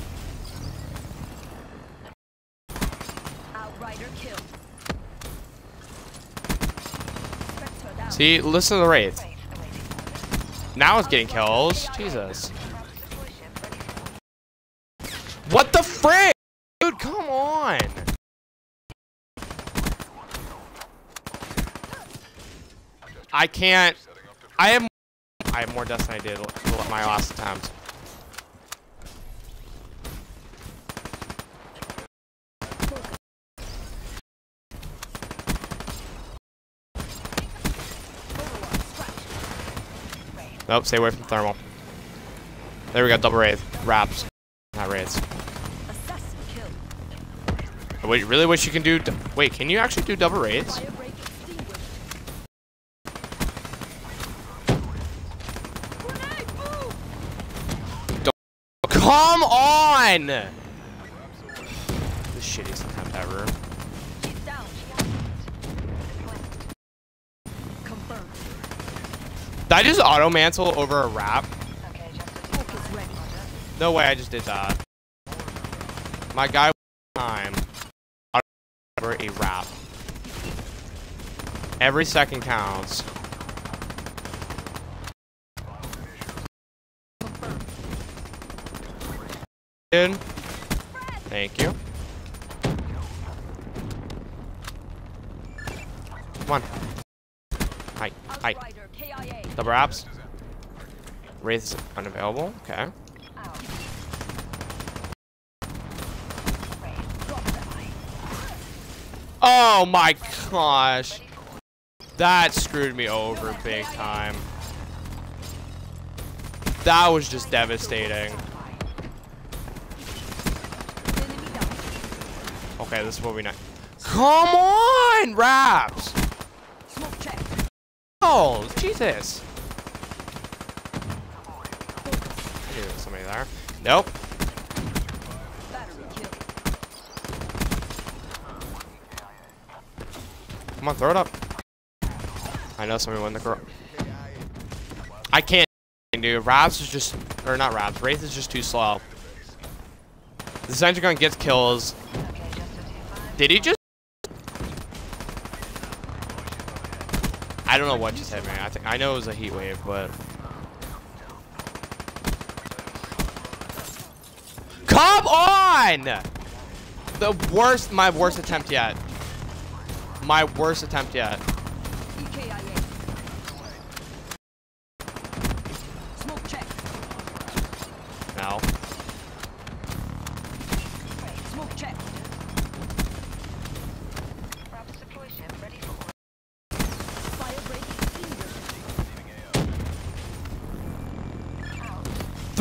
Outrider killed. Spectre down. See, listen to the wraith. Now it's getting kills. Jesus. What the frick? Dude, come on. I can't. I have. I have more deaths than I did my last attempt. Nope, stay away from thermal. There we go, double wraith. Raps. Not kill. I really wish you can do. Wait, can you actually do double move! Come on! The shittiest attempt ever. Did I just auto mantle over a wrap? No way, I just did that. My guy time over a wrap. Every second counts. Dude. Thank you. Come on. Hi. Hi. Double Raps. Wraith is unavailable. Okay. Oh my gosh. That screwed me over big time. That was just devastating. Okay, this is what we need. Come on, Raps! Jesus. I knew there was somebody there. Nope. Come on, throw it up. I know somebody won the girl. I can't, dude. Raps is just, or not Raps. Wraith is just too slow. The sentry gun gets kills. Did he just? I don't know what just me. I think I know it was a heat wave, but. Come on! The worst, my worst attempt yet. My worst attempt yet. EKIA. Smoke check. No. Smoke check. Raps deploy ship ready for order. Firebreak eager. Out.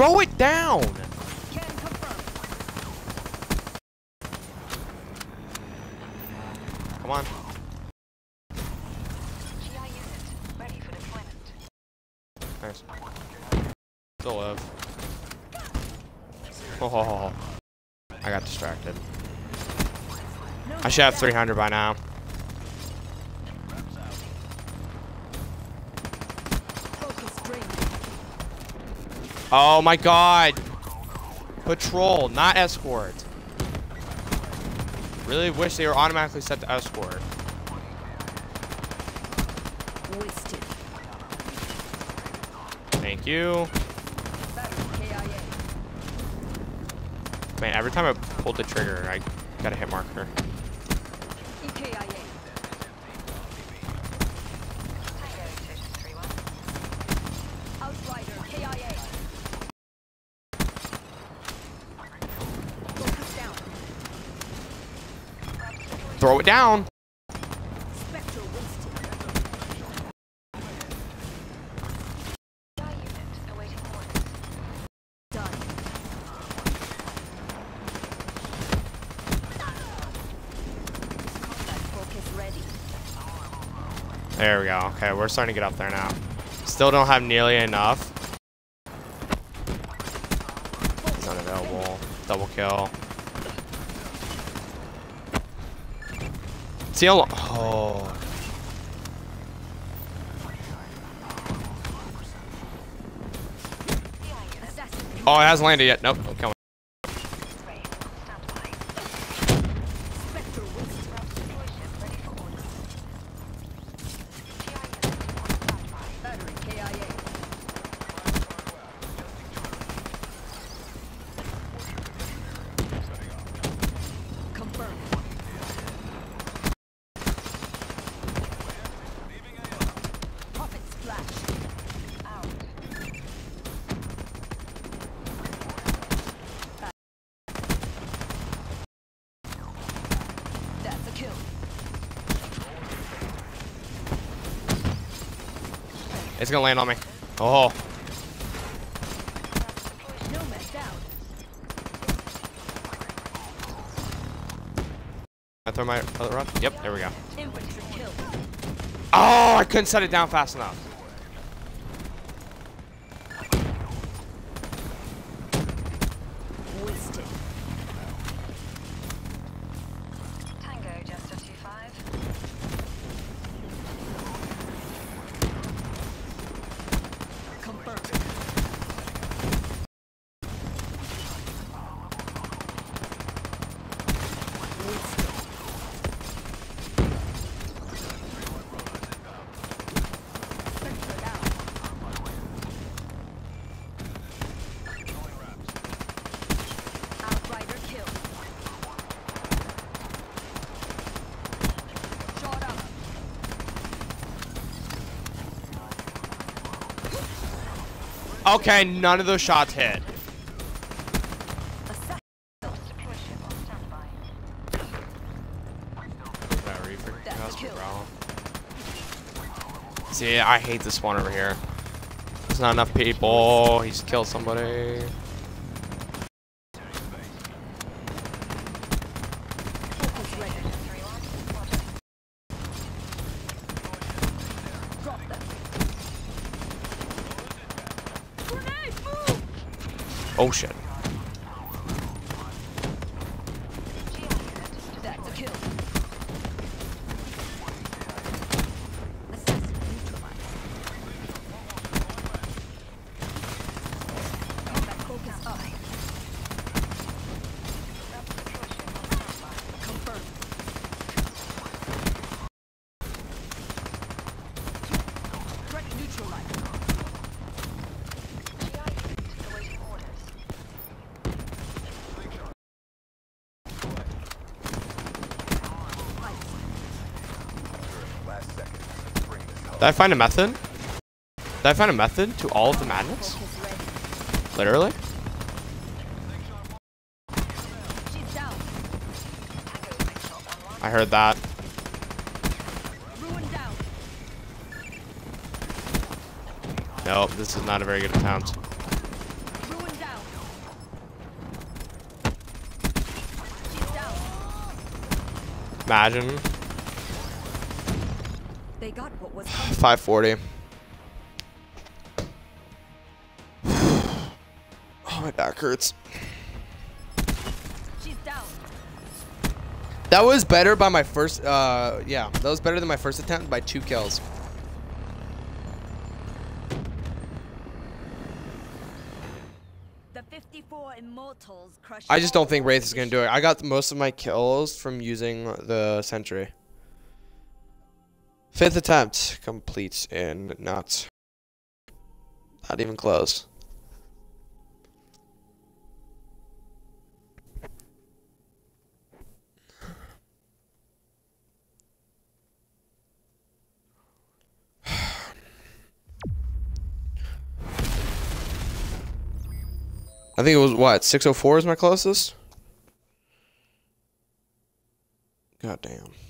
Throw it down! Come on. Nice. Still live. Oh, I got distracted. I should have 300 by now. Focus drain. Oh my god! Patrol, not escort. Really wish they were automatically set to escort. Wasted. Thank you. Man, every time I pulled the trigger, I got a hit marker. EKIA. Tango two three one. Outrider KIA. Focus down. Raps deploy Throw it down! There we go. Okay, we're starting to get up there now. Still don't have nearly enough. He's unavailable. Double kill. See how long? Oh. Oh, it hasn't landed yet. Nope. Come on. Rain. Stand by. Spectre wasted. Raps deploy ship ready for order. GI unit on standby. Battery KIA. Confirmed. Prophet splash. Out. That's a kill. It's gonna land on me. Oh. I throw my other rod? Yep, there we go. Oh, I couldn't set it down fast enough. Wasted. Tango just a two five. Confirmed. Wasted. Spectre down. Outrider kill. Shot up. Okay, none of those shots hit. See, I hate this one over here. There's not enough people. He's killed somebody. Focus ready. Drop them. Grenade, move! Oh shit. That's a kill. Assassin neutralized. Combat focus up. Confirmed. Threat neutralized. Last second. Bring this home. Did I find a method? Did I find a method to all of the madness? Literally? I heard that. Nope, this is not a very good attempt. Imagine. They got what was coming. 540. Oh, my back hurts. She's down. That was better by my first, uh, yeah. That was better than my first attempt by two kills. The 54 immortals crushed. I just don't think Wraith is going to do it. I got most of my kills from using the sentry. Fifth attempt completes in not. Not even close. I think it was what 604 is my closest. God damn.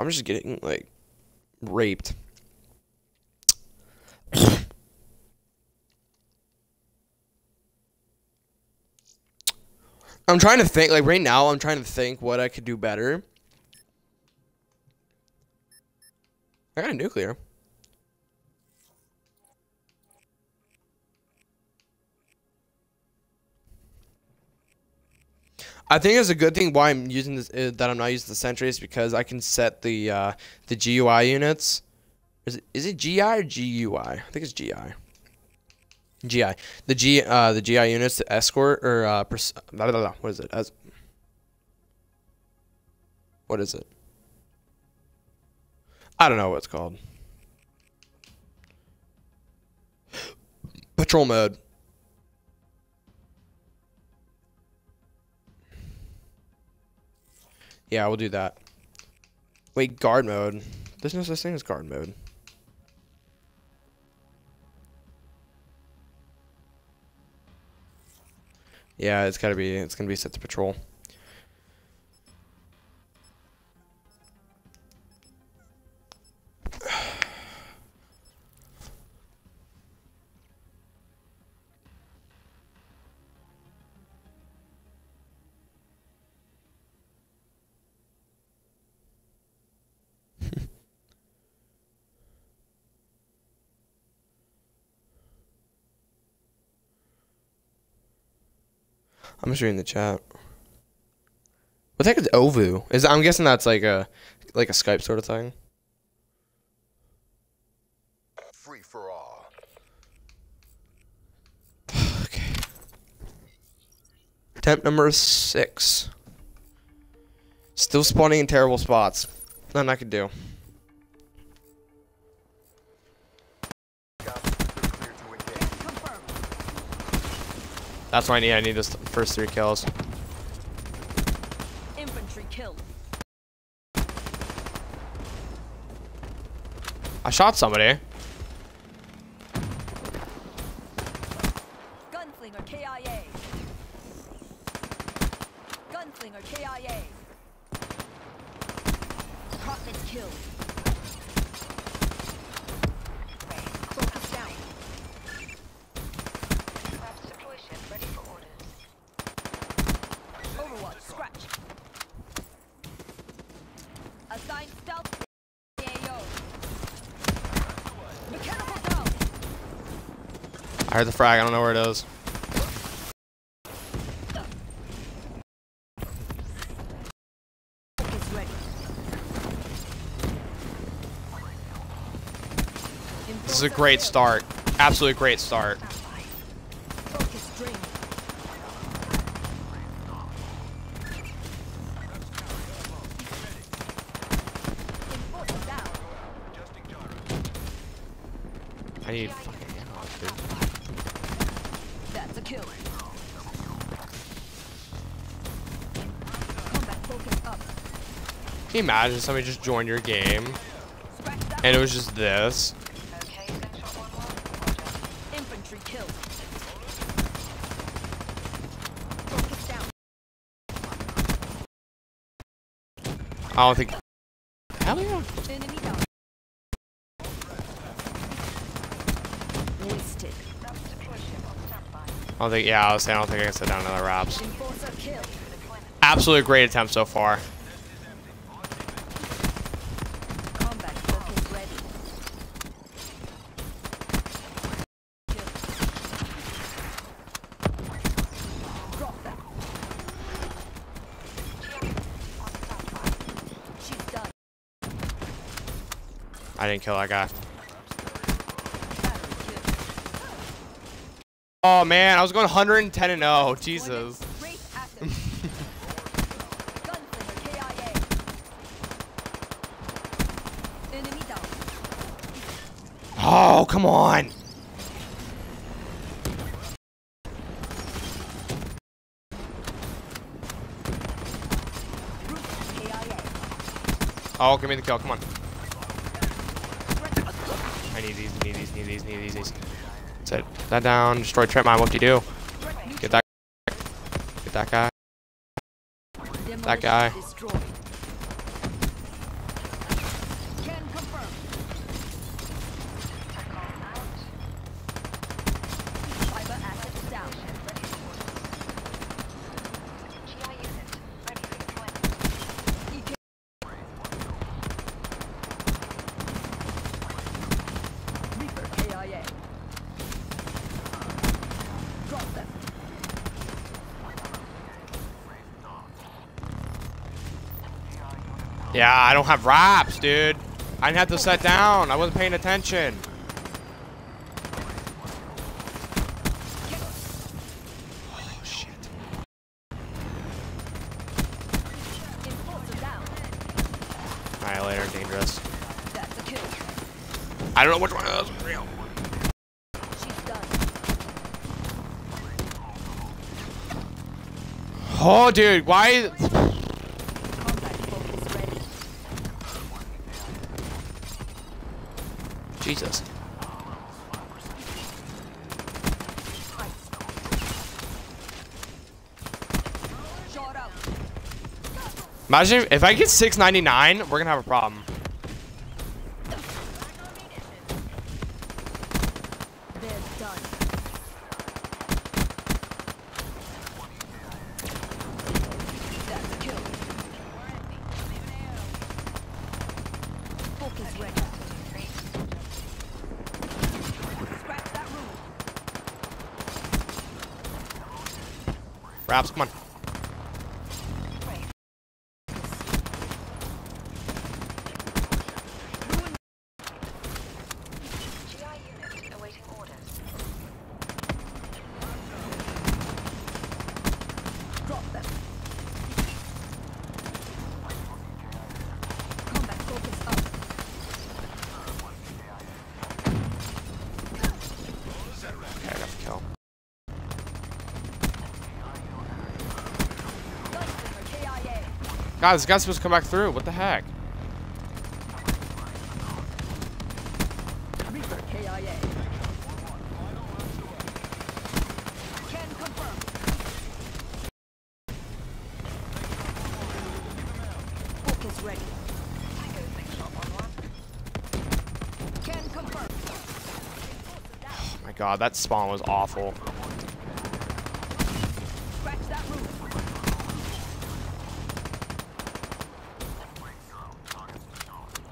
I'm just getting like raped. I'm trying to think like right now I'm trying to think what I could do better. I got a nuclear. I think it's a good thing why I'm using this uh, that I'm not using the sentries because I can set the uh, the GUI units. Is it is it GI or GUI? I think it's GI. GI. The G uh the GI units to escort or uh blah, blah, blah, what is it? As What is it? I don't know what it's called. Patrol mode. Yeah, we'll do that. Wait, guard mode. There's no such thing as guard mode. Yeah, it's gotta be. It's gonna be set to patrol. I'm just reading the chat. What the heck is ooVoo? Is I'm guessing that's like a like a Skype sort of thing. Free for all. Okay. Attempt number six. Still spawning in terrible spots. Nothing I could do. That's what I need. I need this first three kills. Infantry killed. I shot somebody. Gunslinger KIA. Gunslinger KIA. Prophet killed. Focus down. Raps deploy ship ready for orders. Overwatch scratch. Assigned stealth AO. Mechanical down. I heard the frag. I don't know where it is. This is a great start. Absolutely great start. Focus drained. Enforcer down. I need fucking ammo, dude. That's a kill. Combat focus up. Can imagine somebody just joined your game and it was just this? Okay, Central 1-1. Roger. Infantry kill. I don't think. Hell yeah. Wasted. I don't think. Yeah, I was saying I don't think I can sit down another Raps. Absolutely great attempt so far. Combat focus ready. Kill. Drop that. She's done. I didn't kill that guy. Oh man, I was going 110 and 0. Jesus. Oh, come on. Oh, give me the kill. Come on. I need these, need these, need these, need these. these. That's it. That down. Destroy trip mine. What do you do? Get that. Get that guy. That guy. Destroyed. Can confirm. Fiber assets down. GI unit ready for deployment. EK. Reaper KIA. Drop them. Yeah, I don't have Raps, dude. I didn't have to set down. I wasn't paying attention. Oh, dangerous. I don't know which one of those is real. Oh, dude, why? Combat focus ready. Jesus. Shot out. Imagine if I get 699, we're gonna have a problem. They're done. That's God, this guy's supposed to come back through. What the heck? Oh my God, that spawn was awful.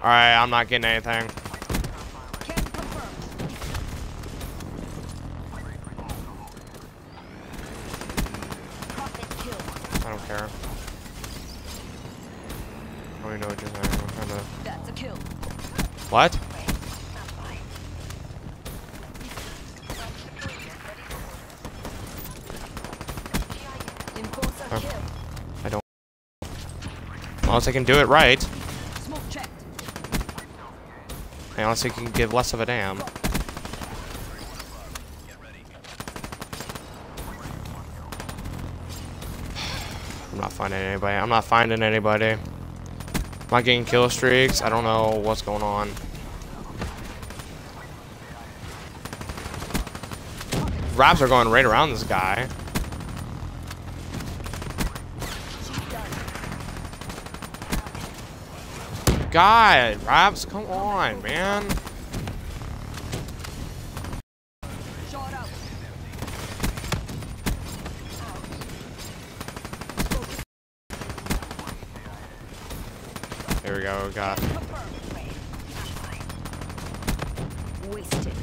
All right, I'm not getting anything. Can confirm. Prophet kill. I don't care. I don't even know what you're saying. I'm trying to. That's a kill. What? Stand by. Deployment ready for order. GI unit. Enforcer Oh. kill. Unless I can do it right. Unless honestly can give less of a damn. I'm not finding anybody. I'm not finding anybody. I'm not getting kill streaks. I don't know what's going on. Raps are going right around this guy. God, Raps, come on, man. Shot out. Here we go. We got. Confirmed. Wasted.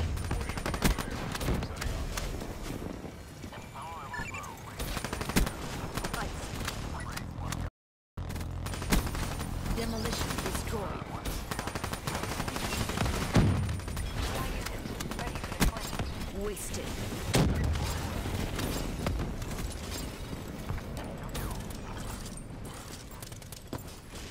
Demolition destroyed. Wasted. Awful. Focus drain. Reaper destroyed. Threat neutralized. Combat focus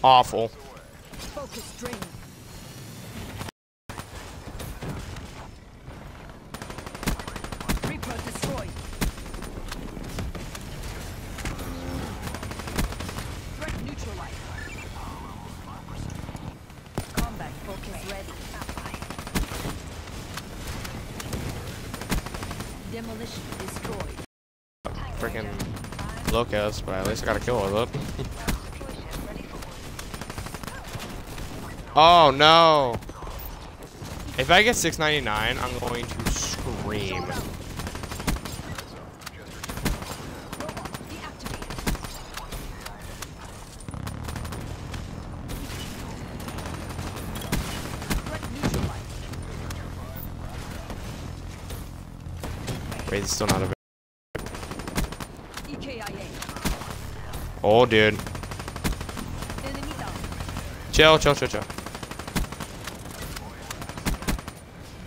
ready. Demolition destroyed. Freaking but at least I got a kill with it. oh no! If I get 699, I'm going to scream. Robot deactivated. Threat neutralized. Wait, it's still not available. Oh, dude. Chill, chill, chill, chill.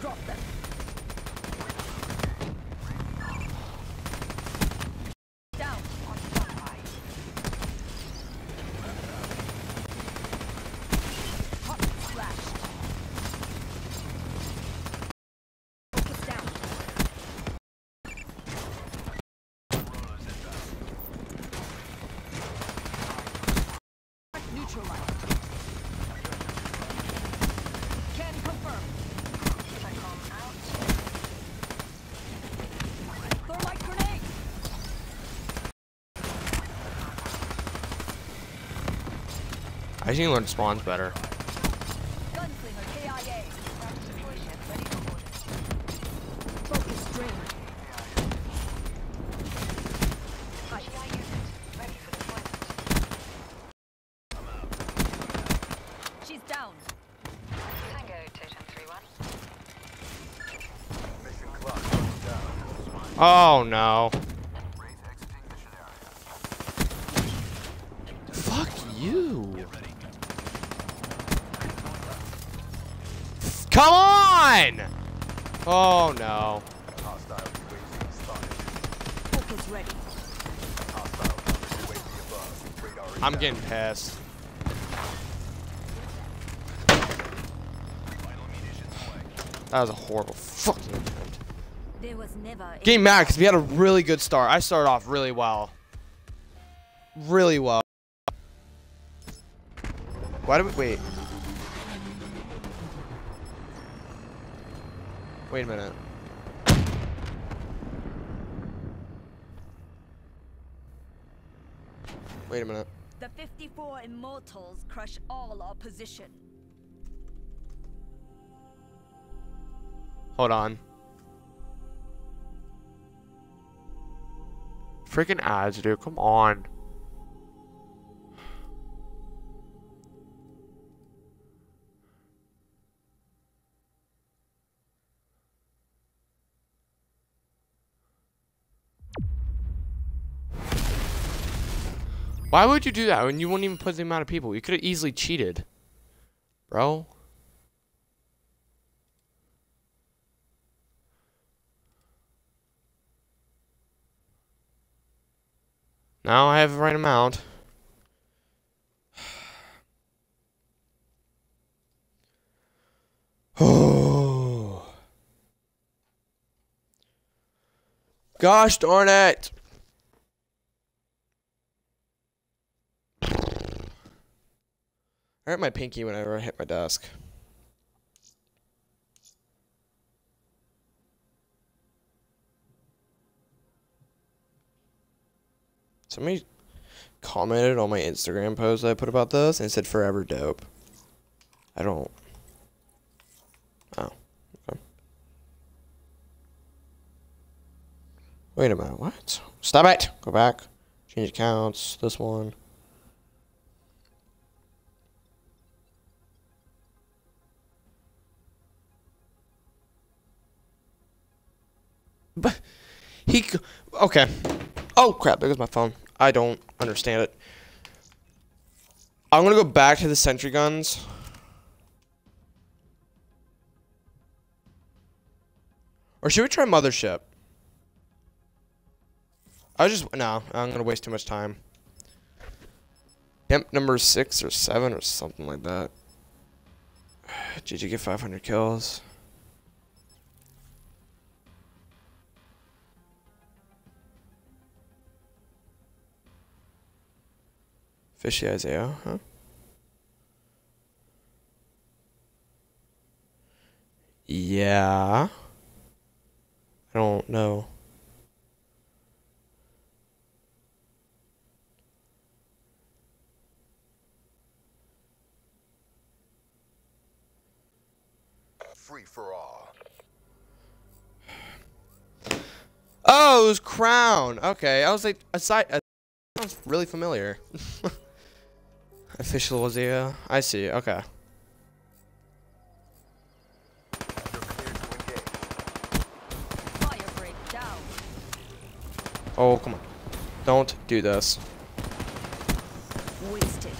Drop them. Down. Hot splash. Focus down. Neutralized. Can confirm. Thermite grenade. I just need to learn spawns better. Gunslinger KIA. Focus drain. She's down. Tango Totem 3-1. Mission clock running down. Oh no. Fuck you. Come Oh no. I'm getting pissed. That was a horrible fucking attempt. There mad because we had a really good start. I started off really well. Really well. Why do we wait? Wait a minute. Wait a minute. The 54 Immortals crush all opposition. Hold on. Freaking ads, dude. Come on. Why would you do that when you wouldn't even put the amount of people? You could have easily cheated. Bro. Now I have the right amount. Oh. Gosh darn it. I hurt my pinky whenever I hit my desk. Somebody commented on my Instagram post that I put about this and said forever dope. I don't. Oh. Wait a minute. What? Stop it. Go back. Change accounts. This one. But he. Okay. Oh crap! There goes my phone. I don't understand it. I'm gonna go back to the sentry guns. Or should we try mothership? I just no. I'm gonna waste too much time. Temp number six or seven or something like that. Did you get 500 kills? Fishy Isaiah, huh? Yeah. I don't know. Free for all. Oh, it was Crown. Okay, I was like, aside, uh, sounds really familiar. Official Isaiah. I see. Okay. Oh, come on. Don't do this. Wasted.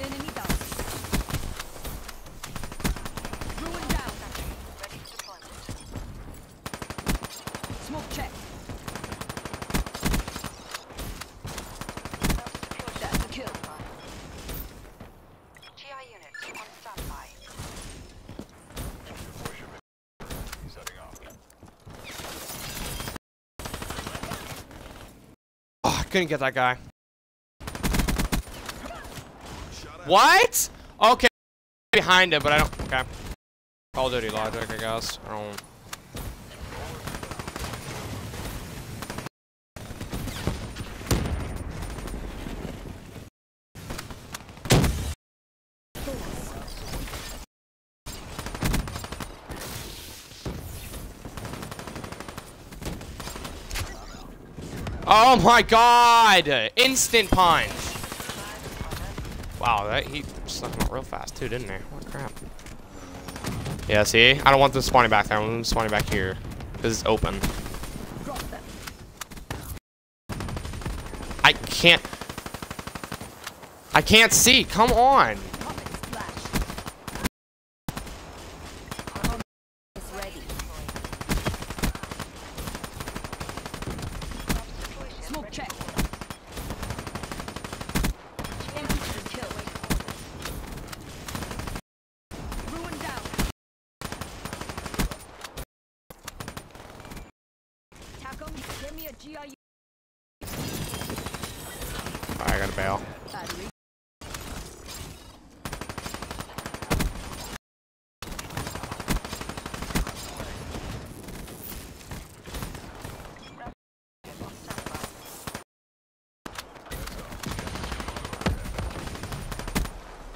Enemy down. Ruin down. Ready for deployment. Smoke check. That's a kill. GI unit on standby. Setting off. Oh, I couldn't get that guy. What? Okay. Behind it, but I don't. Okay. Call of Duty logic, I guess. I don't. Oh my god! Instant punch! Wow, that he stuck him out real fast too, didn't he? What crap. Yeah, see? I don't want them spawning back there. I want them spawning back here. Because it's open. I can't... I can't see! Come on! Comet splash. Comet is ready. Smoke check. Infantry kill. Ruin down. Tackle, give me a GIU Alright, I gotta bail. battery.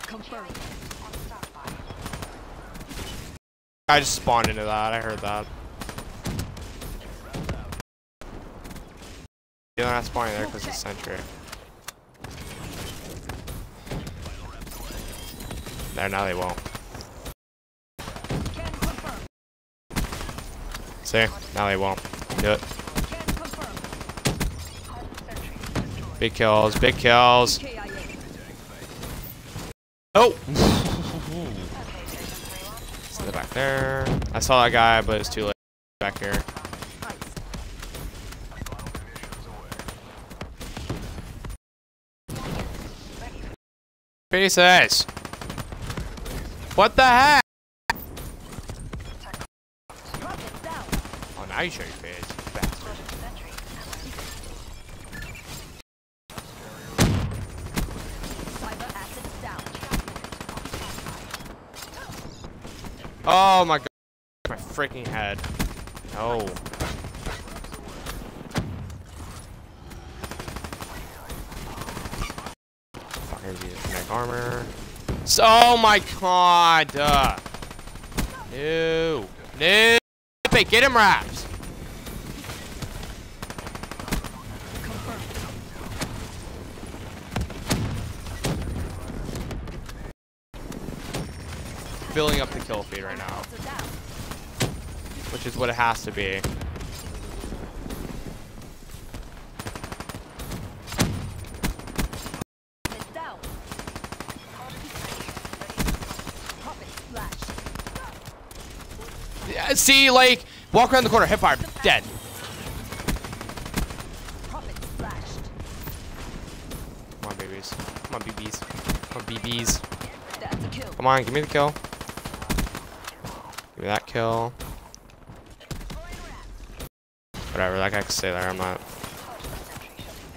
confirmed. On standby. I just spawned into that. I heard that. You're not spawning there because it's sentry. There, now they won't. See? Now they won't. Do it. Can confirm. Sentry destroyed. Big kills, big kills. Oh! Okay, Station 3-1. Send it back there. I saw that guy, but it's too late. Back here. Pieces! What the heck? Oh, now you show your face. you Bastard. Project Sentry. Cyber assets down. Oh my god. My freaking head. No. Use neck armor. So, oh my god. Uh. No. No. Get him Raps. Confirmed. Filling up the kill feed right now, which is what it has to be. Yeah, see, like, walk around the corner, hip fire, dead. Come on, babies. Come on, BBs. Come on, BBs. Come on, give me the kill. Give me that kill. Whatever, that guy can stay there. I'm not.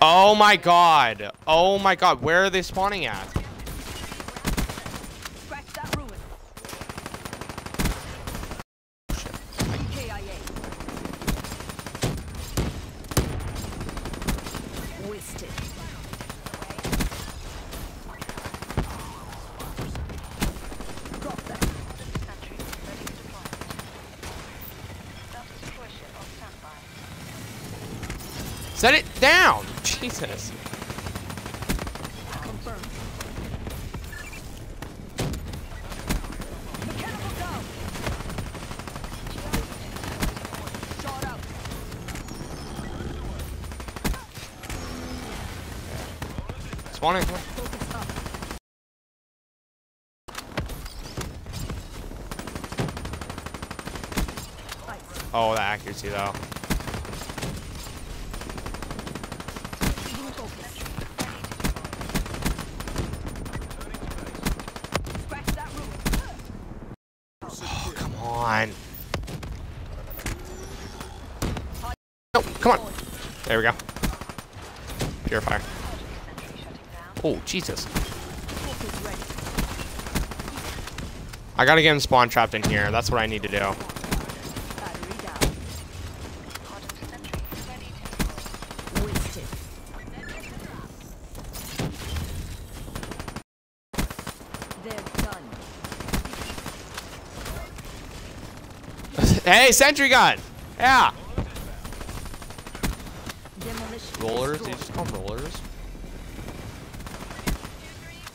Oh my god. Oh my god. Where are they spawning at? Scratch that ruin. KIA. Wasted. Drop that. Sentry ready for deployment. Self-destroy ship on standby. Set it down. Jesus. Confirmed. Oh, the accuracy though. Taking focus. Scratch that ruin. Oh, come on. No, come on. There we go. Purifier. Sentry shutting down. Oh, Jesus. I gotta get him spawn trapped in here. That's what I need to do. Battery down. Project Sentry ready to deploy. Wasted. They're done. hey, sentry gun. Yeah. Demolition. Rollers. destroyed. Did you just call them rollers?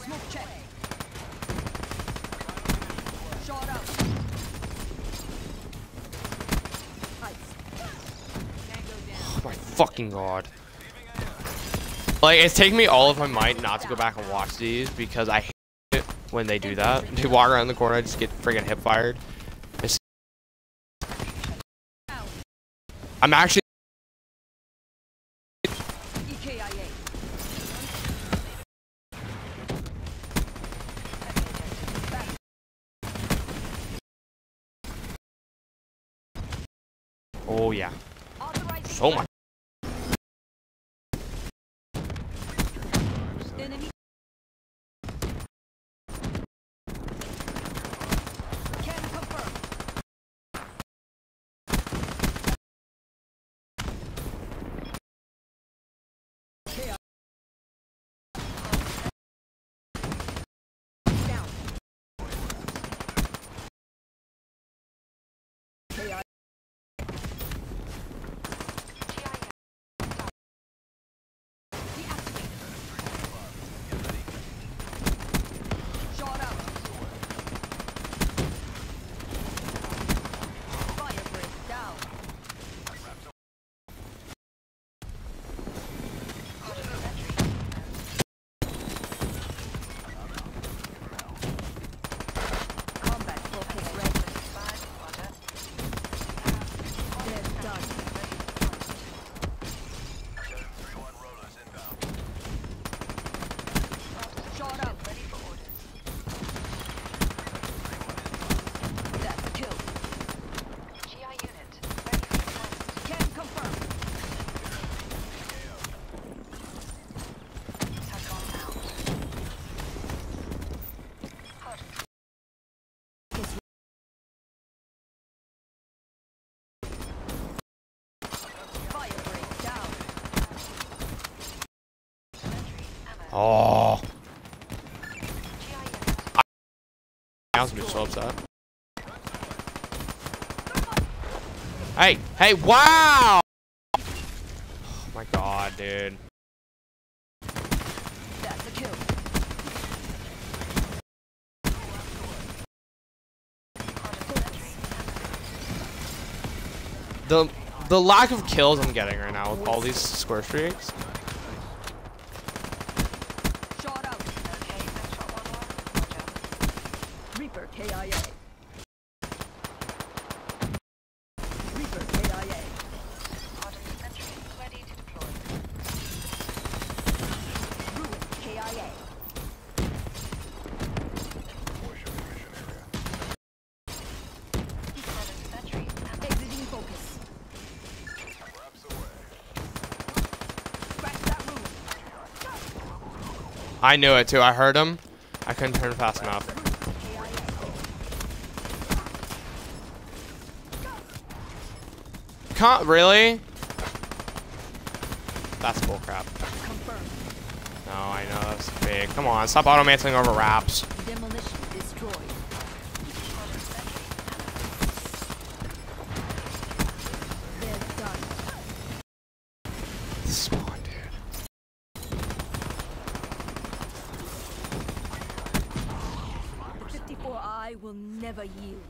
Smoke check. Shot out. Ice. Tango down. Oh my fucking god. Like, it's taking me all of my might not to go back and watch these because I hate it when they do that. They walk around the corner, I just get friggin' hip fired. It's I'm actually Oh, I was so upset. Hey, hey, wow! Oh my god, dude. That's a kill. The the lack of kills I'm getting right now with all these square streaks. Shot out. Okay, next shot one more. Roger. Reaper KIA. Reaper KIA. Hardened sentry ready to deploy. Ruin KIA. Hardened sentry and Exiting focus. Crack that room. I knew it too. I heard him. I couldn't turn fast enough. Can't really. That's bullcrap. No, I know that's fake. Come on, stop automating over Raps. Demolition destroyed. hardened sentry They're done. Spawn, dude. The 54i will never yield.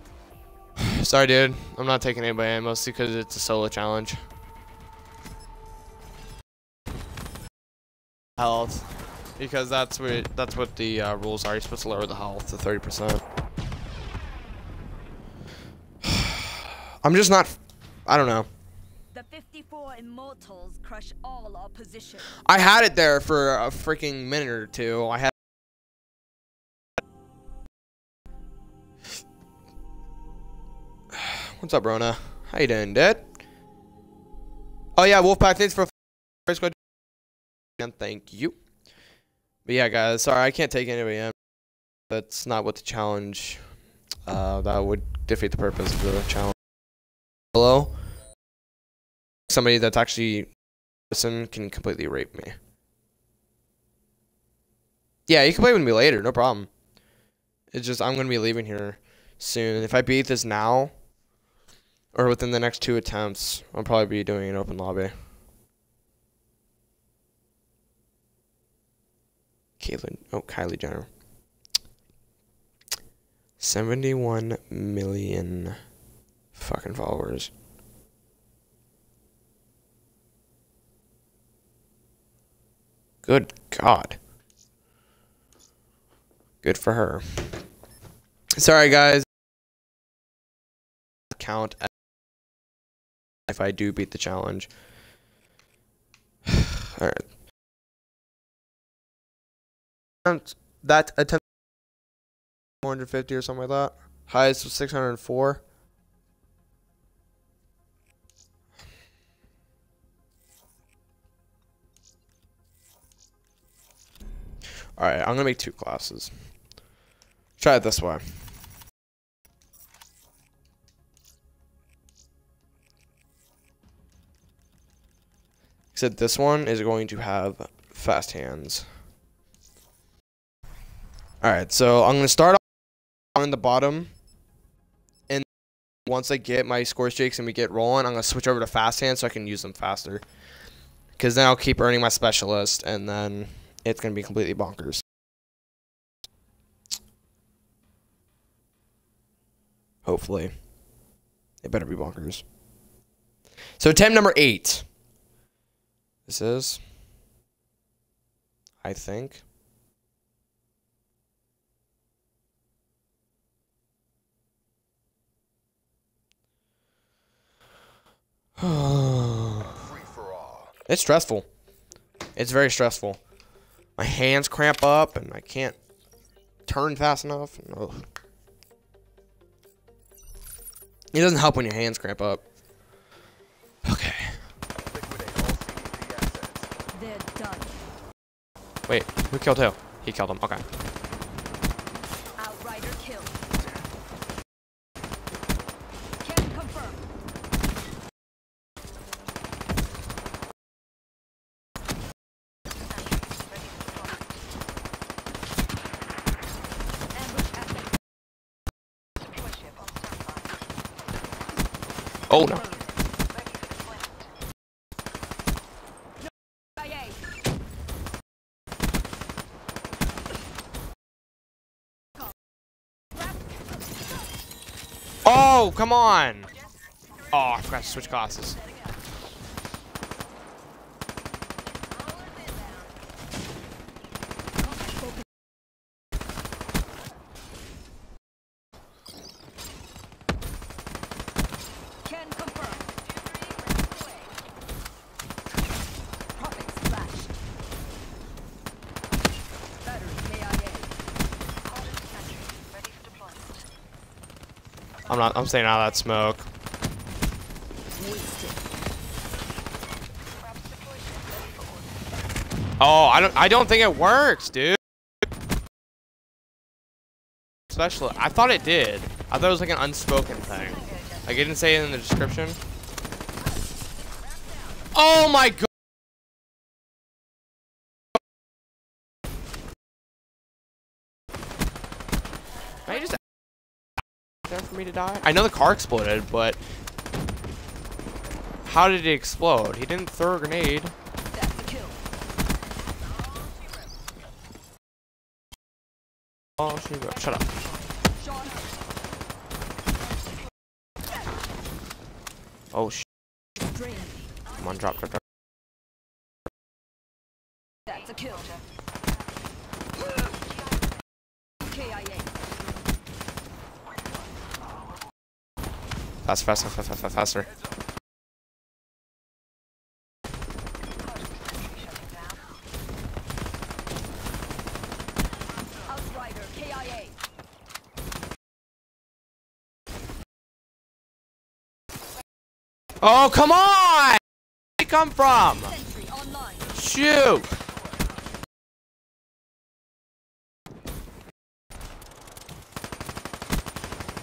Sorry, dude. I'm not taking anybody in, mostly because it's a solo challenge. Health. Because that's what that's what the uh, rules are. You're supposed to lower the health to 30%. I'm just not. I don't know. The 54 immortals crush all opposition. I had it there for a freaking minute or two. I had. What's up, Rona? How you doing, dude? Oh yeah, Wolfpack, thanks for first go. And thank you. But yeah, guys, sorry I can't take anybody in. That's not what the challenge. Uh, that would defeat the purpose of the challenge. Hello. Somebody that's actually person can completely rape me. Yeah, you can play with me later, no problem. It's just I'm gonna be leaving here soon. If I beat this now, or within the next two attempts, I'll probably be doing an open lobby. Caitlyn, oh Kylie Jenner. Seventy-one million fucking followers. Good God. Good for her. Sorry, guys. Count if I do beat the challenge. All right. That attempt 450 or something like that. Highest was 604. Alright, I'm gonna make two classes. Try it this way. Except this one is going to have fast hands. Alright, so I'm gonna start off on the bottom. And once I get my score streaks and we get rolling, I'm gonna switch over to fast hands so I can use them faster. Because then I'll keep earning my specialist and then it's gonna be completely bonkers. Hopefully. It better be bonkers. So attempt number eight. This is I think. It's stressful. It's very stressful. My hands cramp up and I can't turn fast enough. ugh. It doesn't help when your hands cramp up. Wait, who killed who? He killed him, okay. Outrider killed. Oh no. Come on. Oh, I forgot to switch classes. Can confirm. Prophet splashed. Battery KIA. Ready for deployment. I'm not. I'm staying out of that smoke. Oh, I don't. I don't think it works, dude. Especially, I thought it did. I thought it was like an unspoken thing. Like it didn't say it in the description. Oh my god. Can I just there for me to die? I know the car exploded, but how did it explode? He didn't throw a grenade. That's a kill. Oh, shoot, shut up. Oh, sh Come on, drop, drop, drop. That's a kill. Faster, faster, faster, faster. Oh, come on! Where'd it come from? Shoot!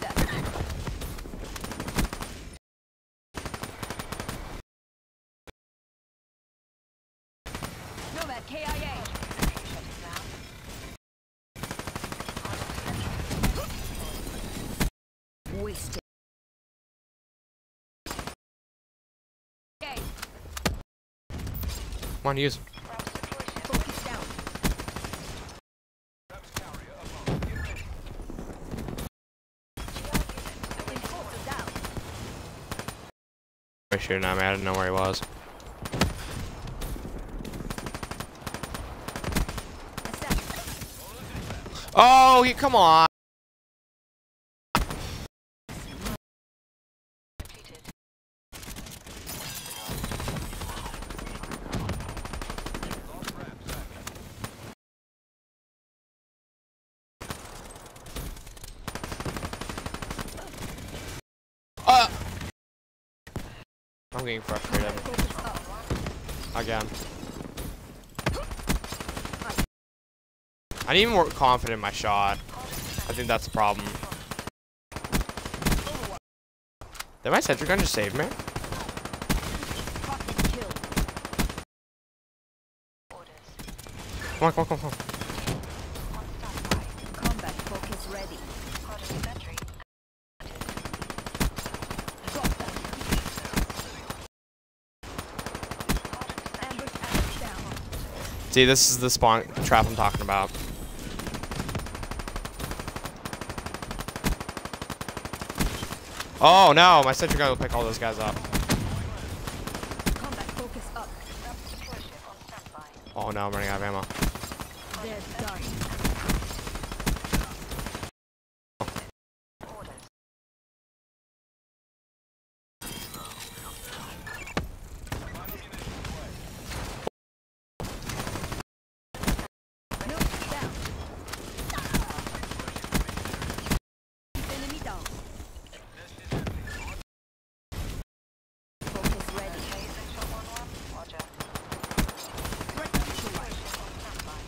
That's a kill. Nomad KIA. Wasted. Okay, Come on, use. Wait, at me. I didn't know where he was. Oh, he, come on. Uh, I'm getting frustrated again. I need more confident in my shot. I think that's the problem. Did my sentry gun just save me? Come on, come on, come on. Combat focus ready. Sentry. Got them. Ambush ambush down. See, this is the spawn trap I'm talking about. Oh no, my sentry gun will pick all those guys up. Combat focus up. Deploy ship on standby. Oh no, I'm running out of ammo. They're done. Orders. No, down. Enemy down. Focus ready. Phasing shot 1-1. Roger. Threat neutralized. Ship on standby.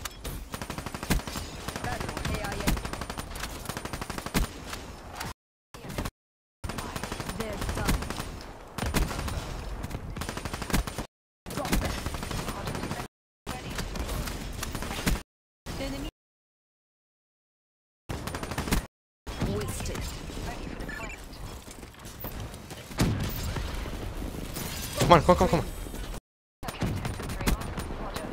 Come on, come on, come on, come on. Okay, Sector 3 on. Roger.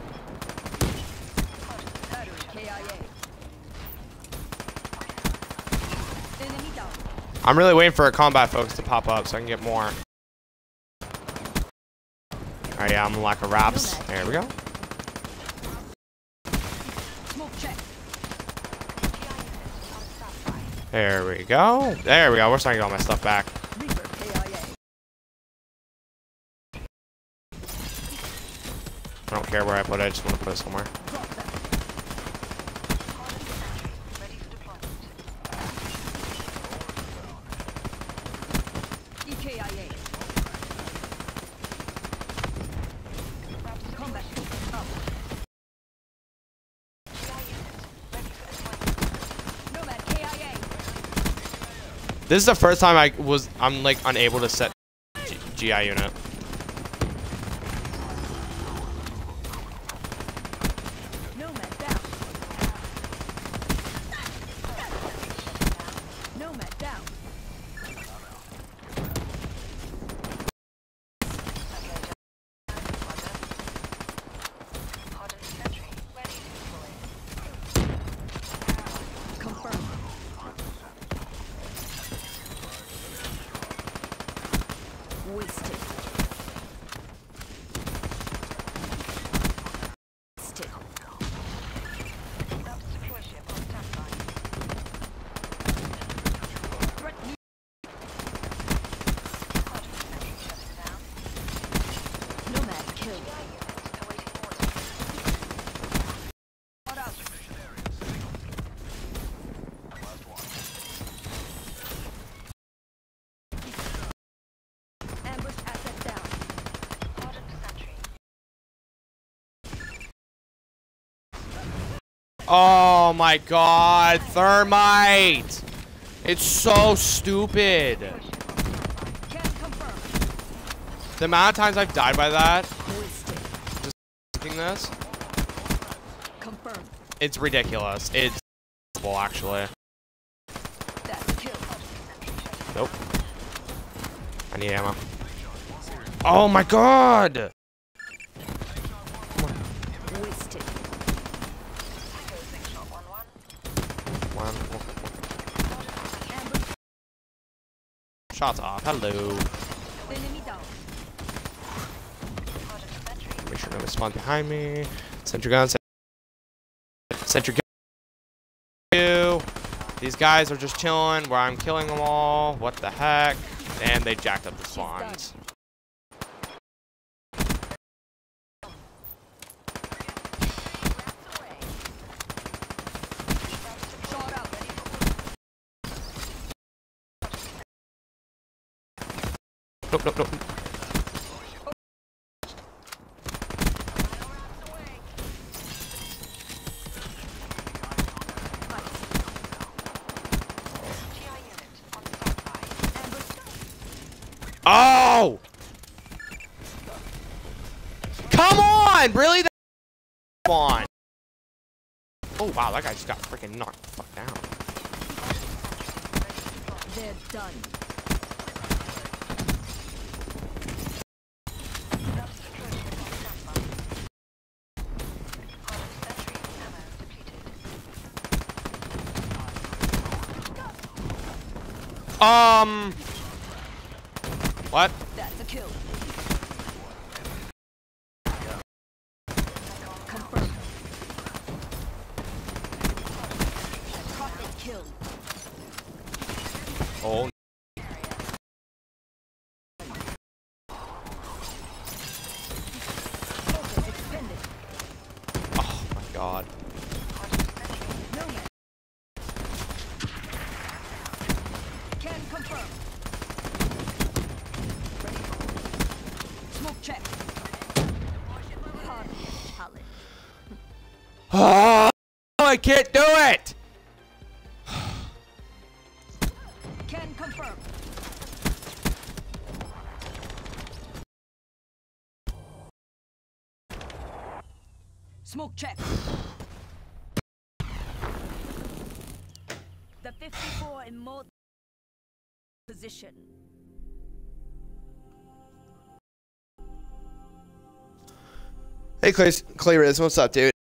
Battery KIA. Enemy down. I'm really waiting for a combat focus to pop up so I can get more. Alright, yeah, I'm lack of Raps. There we go. There we go. There we go. We're starting to get all my stuff back. Care where I put it. I just want to put it somewhere. This is the first time I was I'm like unable to set G GI unit. Nomad down. Nomad down. Hardened sentry. Ready to deploy. Confirmed. Wasted. Wasted. Self secure ship on standby. Threat ne- Hardened sentry shutting down. Nomad killed. Units awaiting orders. What up? Ambush asset down. Hardened sentry. Oh my god, thermite! It's so stupid. The amount of times I've died by that, doing this, it's ridiculous. It's well, actually. Nope. I need ammo. Oh my god! Wasted. Tango 6 shot 1 1. One, Ambush. Shots off. Hello. Make sure nobody spawns behind me. Sentry gun. sen- Sentry gun. These guys are just chilling where I'm killing them all. What the heck? And they jacked up the spawns. Nope, nope. Oh! Come on! Really? That- Come on. Oh, wow. That guy just got freaking knocked the fuck down. They're done. Self secure ship on standby. Hardened sentry. Ammo depleted. Um. What? That's a kill. Confirmed. Prophet kill. Oh. Focus expended. Oh my god. Nomad. Can confirm. Ready. Smoke check. Hard challenge. Oh, I can't do it! Can confirm. Smoke check. The 54 in more position. Hey, Clay, Clay Riz, what's up, dude?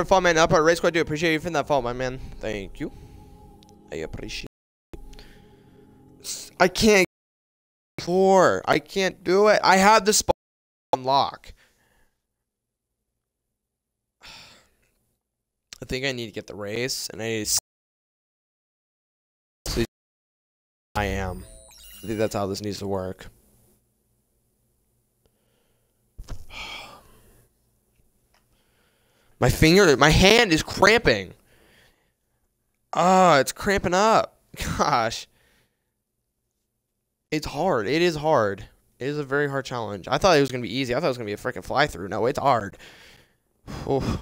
For fall man up, our race squad, do appreciate you for that fall, my man. Thank you. I appreciate. I can't. Four. I can't do it. I have the spot on lock. I think I need to get the race, and I need to. I am. I think that's how this needs to work. My finger, my hand is cramping. Ah, it's cramping up. Gosh. It's hard. It is hard. It is a very hard challenge. I thought it was going to be easy. I thought it was going to be a freaking fly through. No, it's hard. Oof.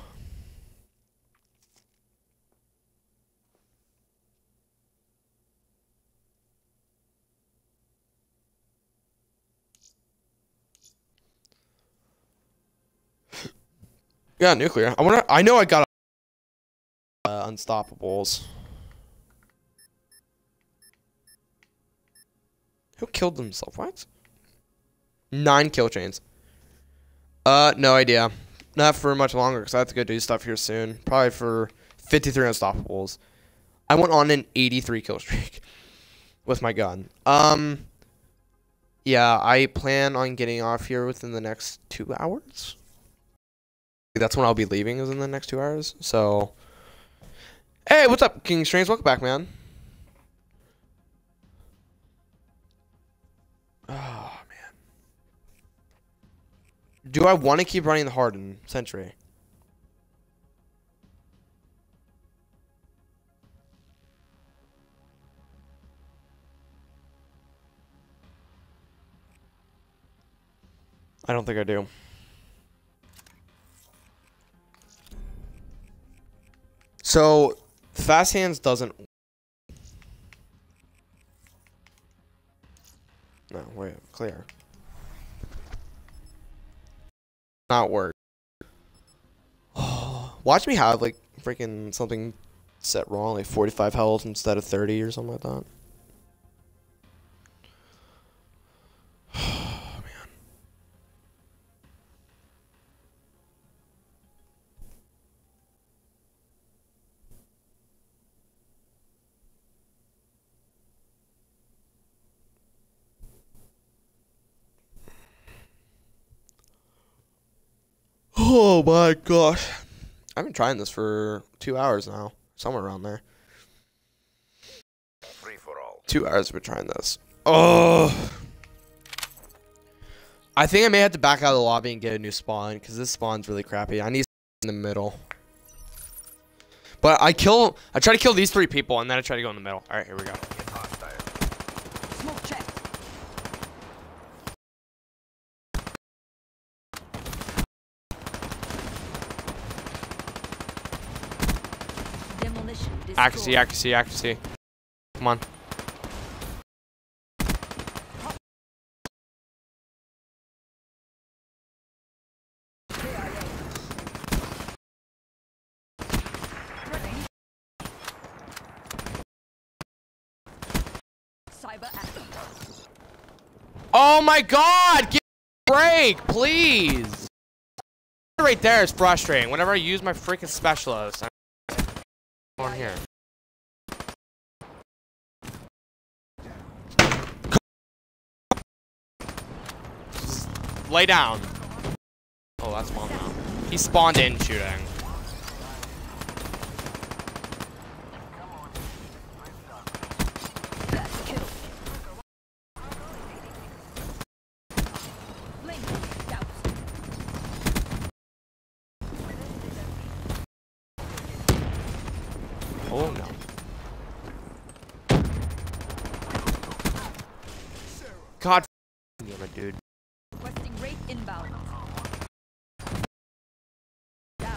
Yeah, nuclear. I wanna. I know I got uh, unstoppables. Who killed himself? What? Nine kill chains. Uh, no idea. Not for much longer because I have to go do stuff here soon. Probably for 53 unstoppables. I went on an 83 kill streak with my gun. Um, yeah, I plan on getting off here within the next two hours. That's when I'll be leaving is in the next two hours. So, hey, what's up, King Strange? Welcome back, man. Oh man. Do I want to keep running the Harden Sentry? I don't think I do. So, Fast Hands doesn't. No, wait, clear. Not work. Watch me have like freaking something set wrong, like 45 health instead of 30 or something like that. Oh my gosh. I've been trying this for two hours now. Somewhere around there. Free for all. Two hours I've been trying this. Oh. I think I may have to back out of the lobby and get a new spawn because this spawn's really crappy. I need in the middle. But I kill. I try to kill these three people and then I try to go in the middle. All right, here we go. Get hostile. Smoke check. Demolition destroyed. Accuracy, accuracy, accuracy. Come on. Oh my god! Give me a break, please! Right there is frustrating. Whenever I use my freaking specialist, I'm on here. Lay down. Oh, that's spawned now. He spawned in shooting. Oh no. God damn it, dude. Requesting inbound. Down.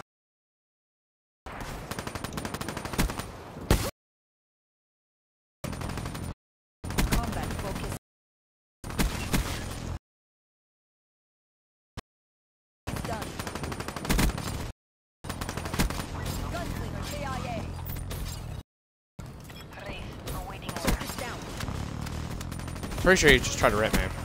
Combat focus. Done. Gunslinger KIA. Wraith, awaiting order. Down. Pretty sure you just tried to rip me.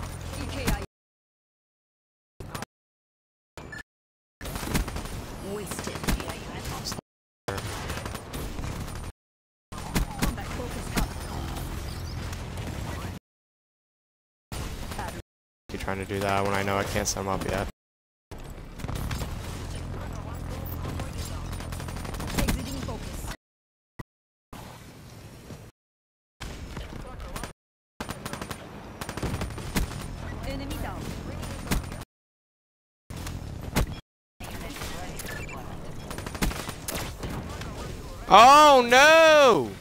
Trying to do that when I know I can't set them up yet? Oh no!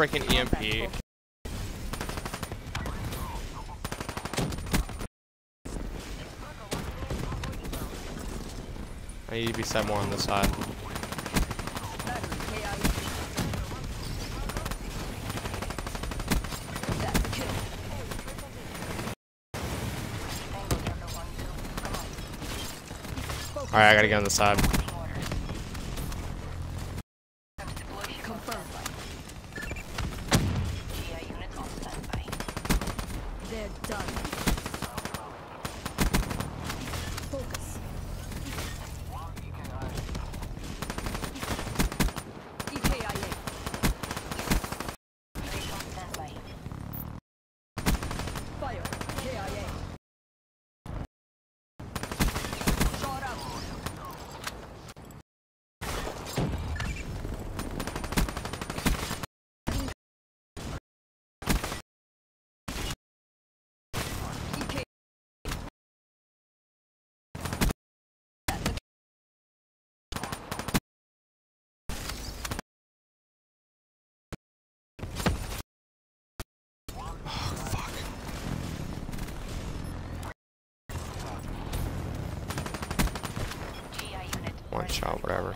Freaking EMP. I need to be set more on this side. Alright, I gotta get on the side. Confirmed. They're done. Focus. EKIA. Fire. KIA. Shot up. EK. One shot, whatever.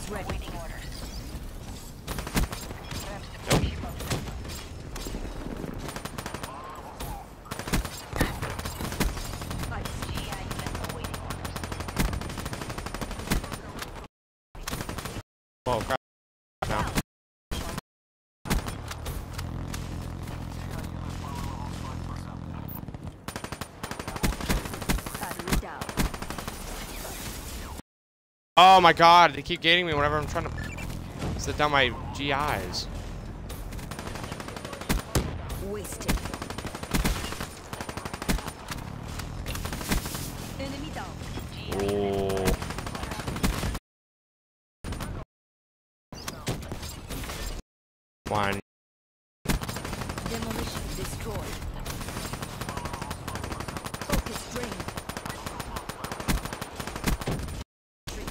Focus ready. Ice. Oh crap. Now. Battery down. Oh my god, they keep gating me whenever I'm trying to sit down my GIs. Wasted. Enemy down. Oh. One. Demolition destroyed. Focus drained.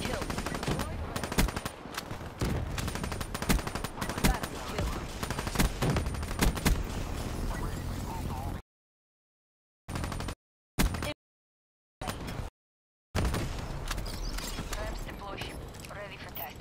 Kill. Battery kill. Ready for task.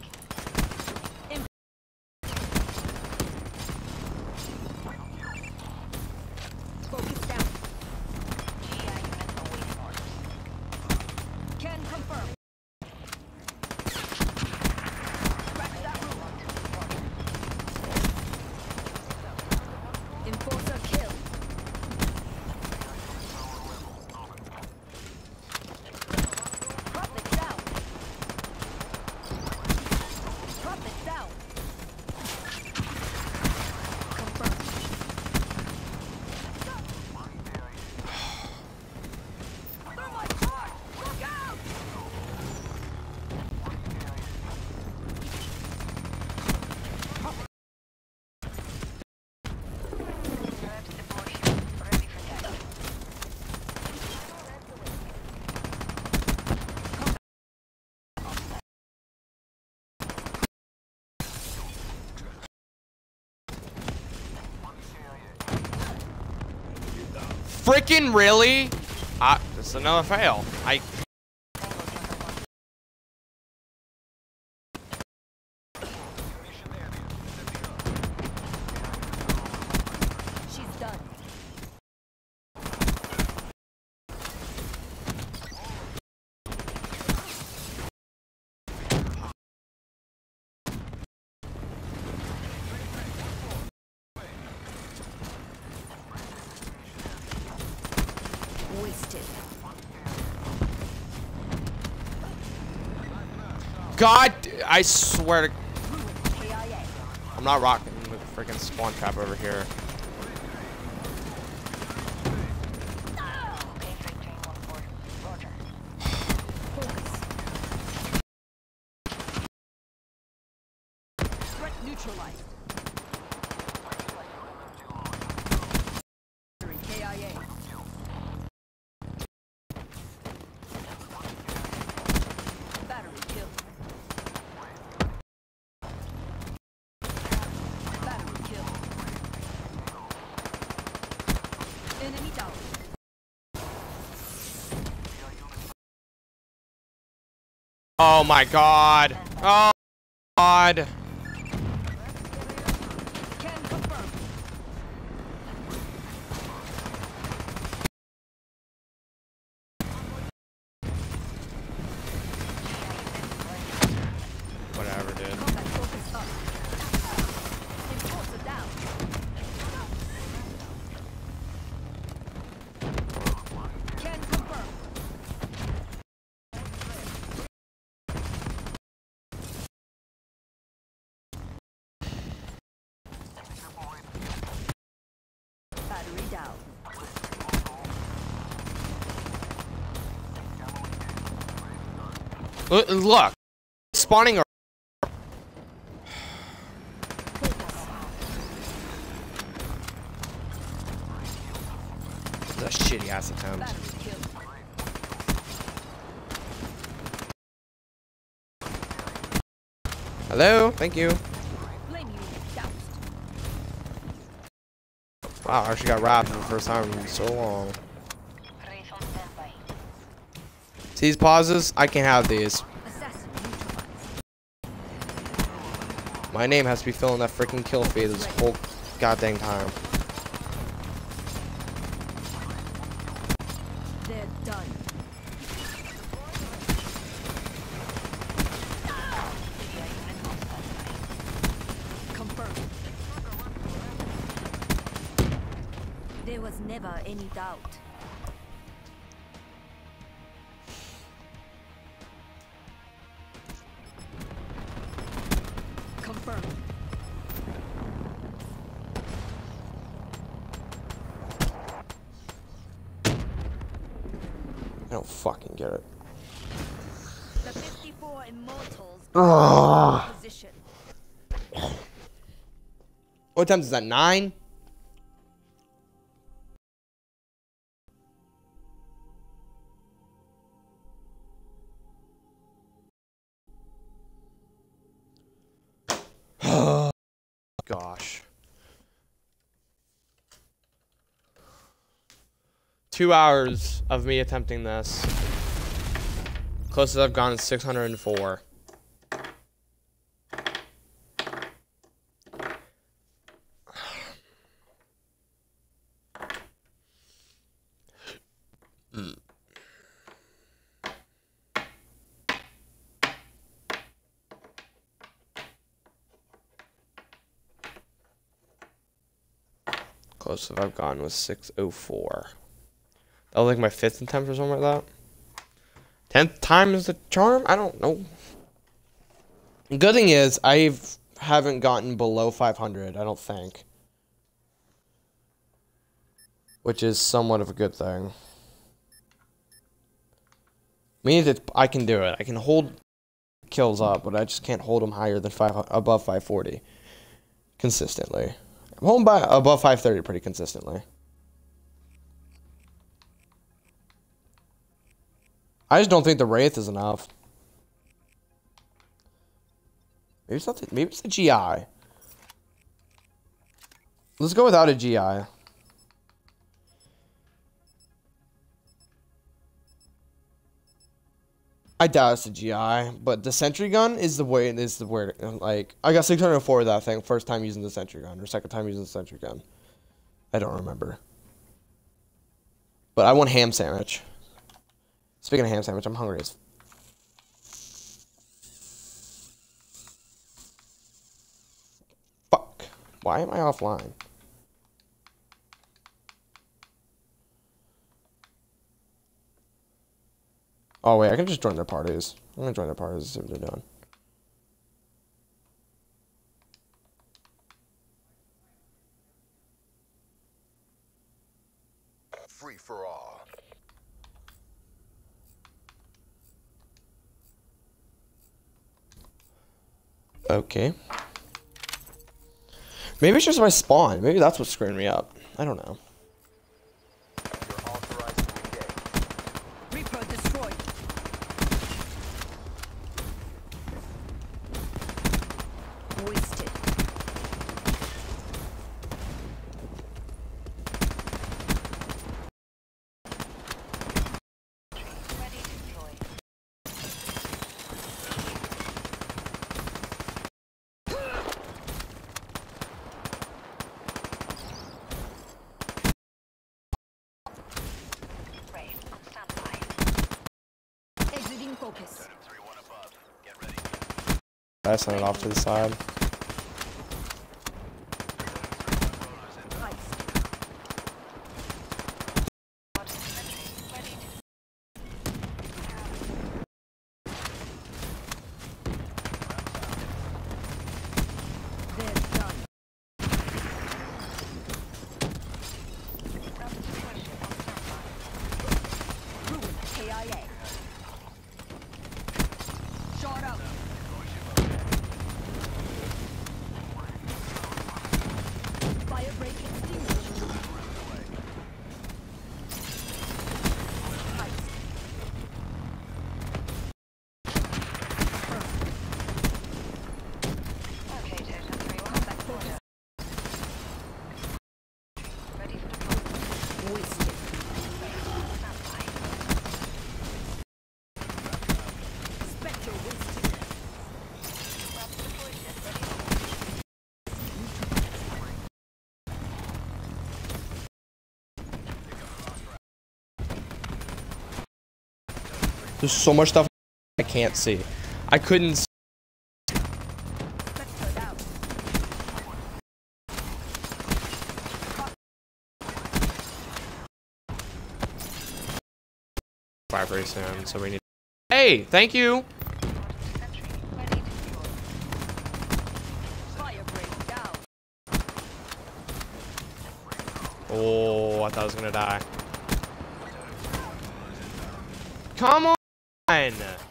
Freaking really? Ah, this is another fail. I. She's done. Wasted. God, I swear to. I'm not rocking the freaking spawn trap over here. Okay, victory one four. Roger. Focus. Threat neutralized. Battery KIA. Battery killed. Battery killed. Enemy down. Oh my god. Oh god. Can confirm. Whatever, dude. Combat focus up. Enforcer down. Can confirm. Battery down. Look, look. spawning a. A shitty ass attempt. Hello, thank you. Wow, I actually got robbed for the first time in so long. Wraith on standby. See these pauses? I can have these. My name has to be filling that freaking kill feed this whole goddamn time. Times is that? Nine? Gosh. Two hours of me attempting this. Closest I've gone is 604. Closest I've gone was 604. That was like my fifth attempt or something like that. Tenth time is the charm? I don't know. Good thing is, I haven't gotten below 500, I don't think. Which is somewhat of a good thing. Means that I can do it. I can hold kills up, but I just can't hold them higher than five above 540 consistently. I'm holding by above 530 pretty consistently. I just don't think the Wraith is enough. Maybe it's not the, maybe it's the GI. Let's go without a GI. I doubt it's a GI, but the sentry gun is the way is the word. Like I got 604 of that thing first time using the sentry gun or second time using the sentry gun. I don't remember. But I want ham sandwich. Speaking of ham sandwich, I'm hungry as. Fuck. Why am I offline? Oh wait, I can just join their parties. I'm gonna join their parties and see what they're doing. Free for all. Okay. Maybe it's just my spawn. Maybe that's what's screwing me up. I don't know. You're authorized to engage. Reaper destroyed. Wasted. Ready to deploy. Brave, on standby. Exiting focus. I sent it off to the side. Heist. Sentry, ready to They're done. rapid suppression on standby. Ruin KIA. Shot out. Firebreak extinguished. Heist. Okay, Totem 3-1, back order. Ready for deployment. Wasted. Standby. Spectre wasted. Rapid deployment, ready for launch. There's so much stuff I can't see. I couldn't. s- Spectre. Fire pretty soon, so we need. Hey, thank you. Oh, I thought I was gonna die. Come on. Hard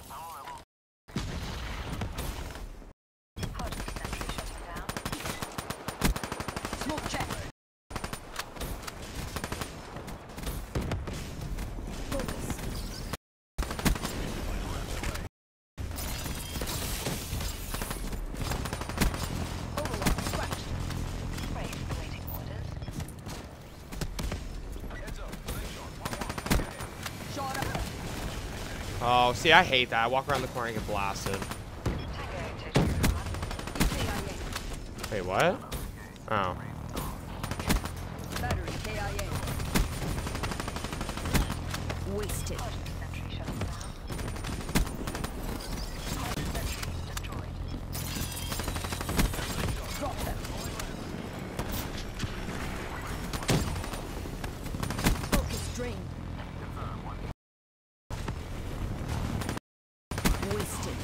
Oh, see, I hate that. I walk around the corner and get blasted. Tango, Totem 3-1. KIA. Wait, what? Oh. Wasted. Hard sentry shutting down. Hard sentry destroyed. Drop them. Focus drained. Wasted.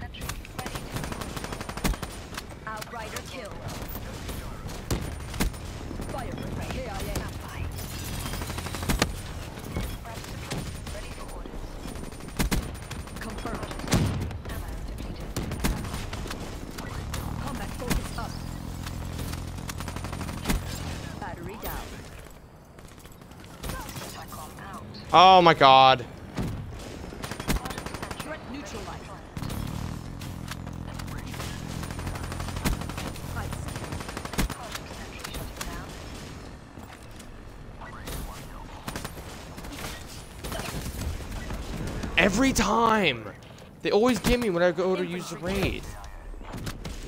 Sentry, ready to deploy. Outrider kill. Firebreak KIA. Standby. Rapid deployment, ready for orders. Confirmed. Ammo depleted. Combat focus up. Battery down. Satcom out. Oh my god. Every time! They always get me when I go to use the raid.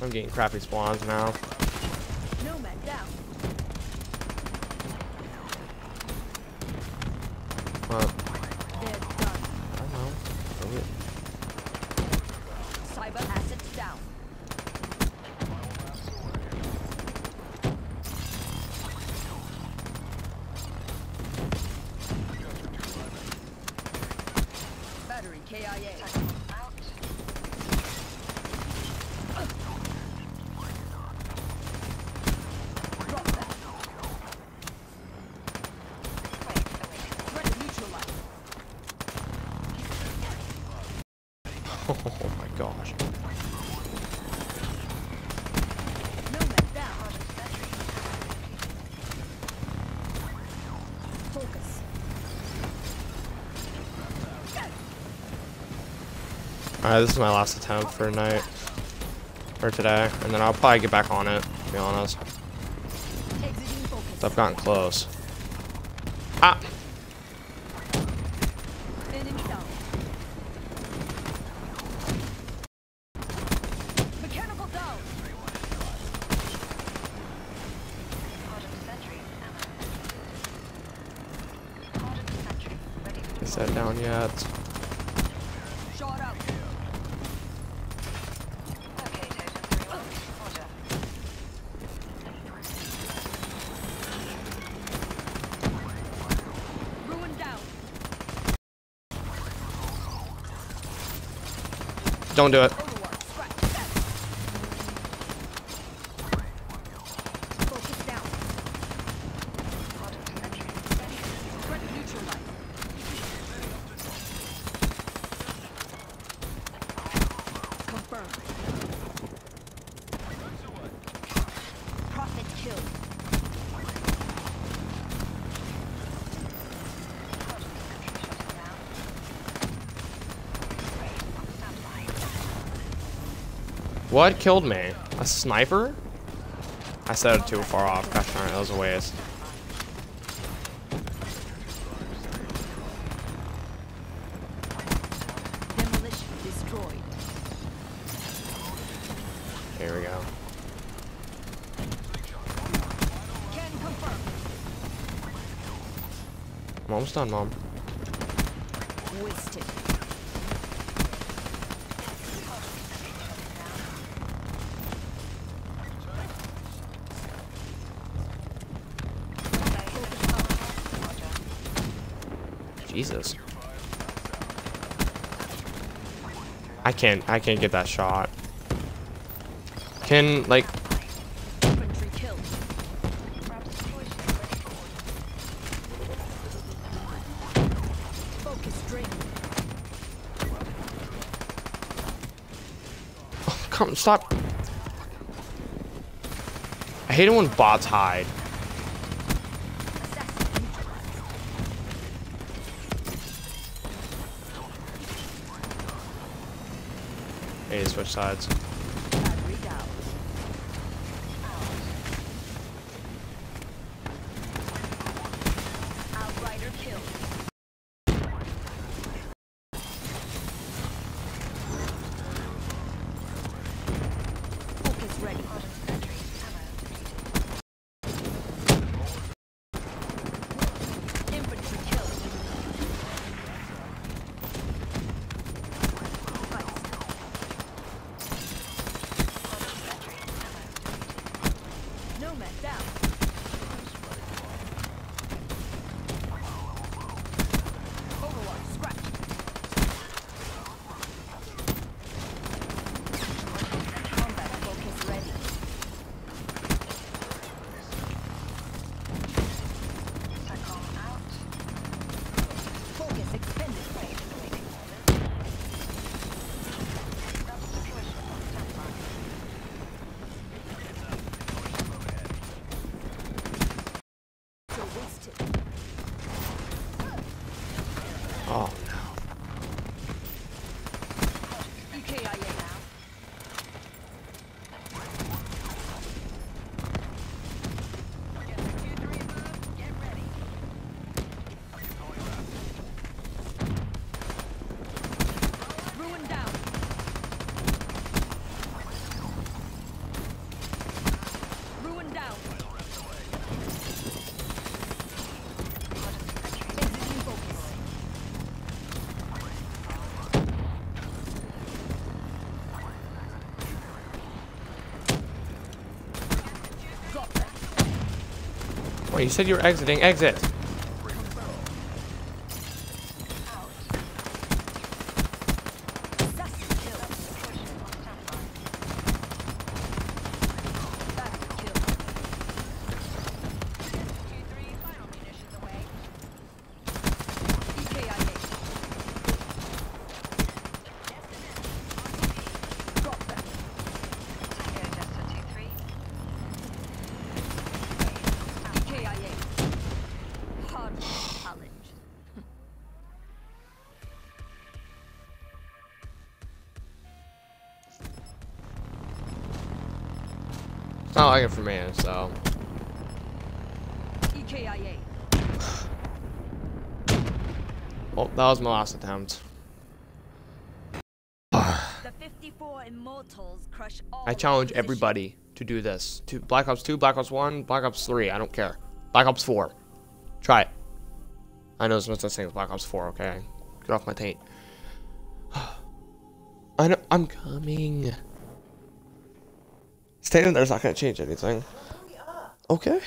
I'm getting crappy spawns now. Nomad down. Well, They're done. I don't know. Cyber assets down. Battery KIA. Out. Drop that. Wait, awaiting. Threat neutralized. Oh my gosh. Nomad down. Hardened sentry. Focus. Alright, this is my last attempt for tonight. For today. And then I'll probably get back on it, to be honest. Focus. I've gotten close. Ah! Enemy down. Mechanical down. Hardened sentry. Ammo. Hardened sentry. Ready for Is that down yet? Shot out. Okay, Totem 3 Roger. Ruin down. Don't do it. Overwatch. Scratch that. Focus down. Hardened sentry. Ready. Threat neutralized. Confirmed. Prophet killed. Hardened sentry shutting down. Stand by. What killed me? A sniper? I set it too far off. Gosh darn it, that was a waste. Here we go. Can. I'm almost done, Mom. Wasted. Jesus. I can't, I can't get that shot. Can, like, drained. come, stop. I hate it when bots hide. Switch sides. Battery down. Outrider killed. Focus ready. Hardened sentry. Ammo. Infantry killed. Nice. Wait, you said you were exiting. Exit. Assassin kill. That's a kill. EKIA. Drop them. EKIA. Hard challenge. It's not for me, so. EKIA. Well, oh, that was my last attempt. The 54 immortals crush all I challenge everybody to do this. To Black Ops 2, Black Ops 1, Black Ops 3, I don't care. Black Ops 4. Try it. I know there's no such thing as Black Ops 4, okay? Get off my taint. I know, I'm coming. Staying there's not gonna change anything. Okay,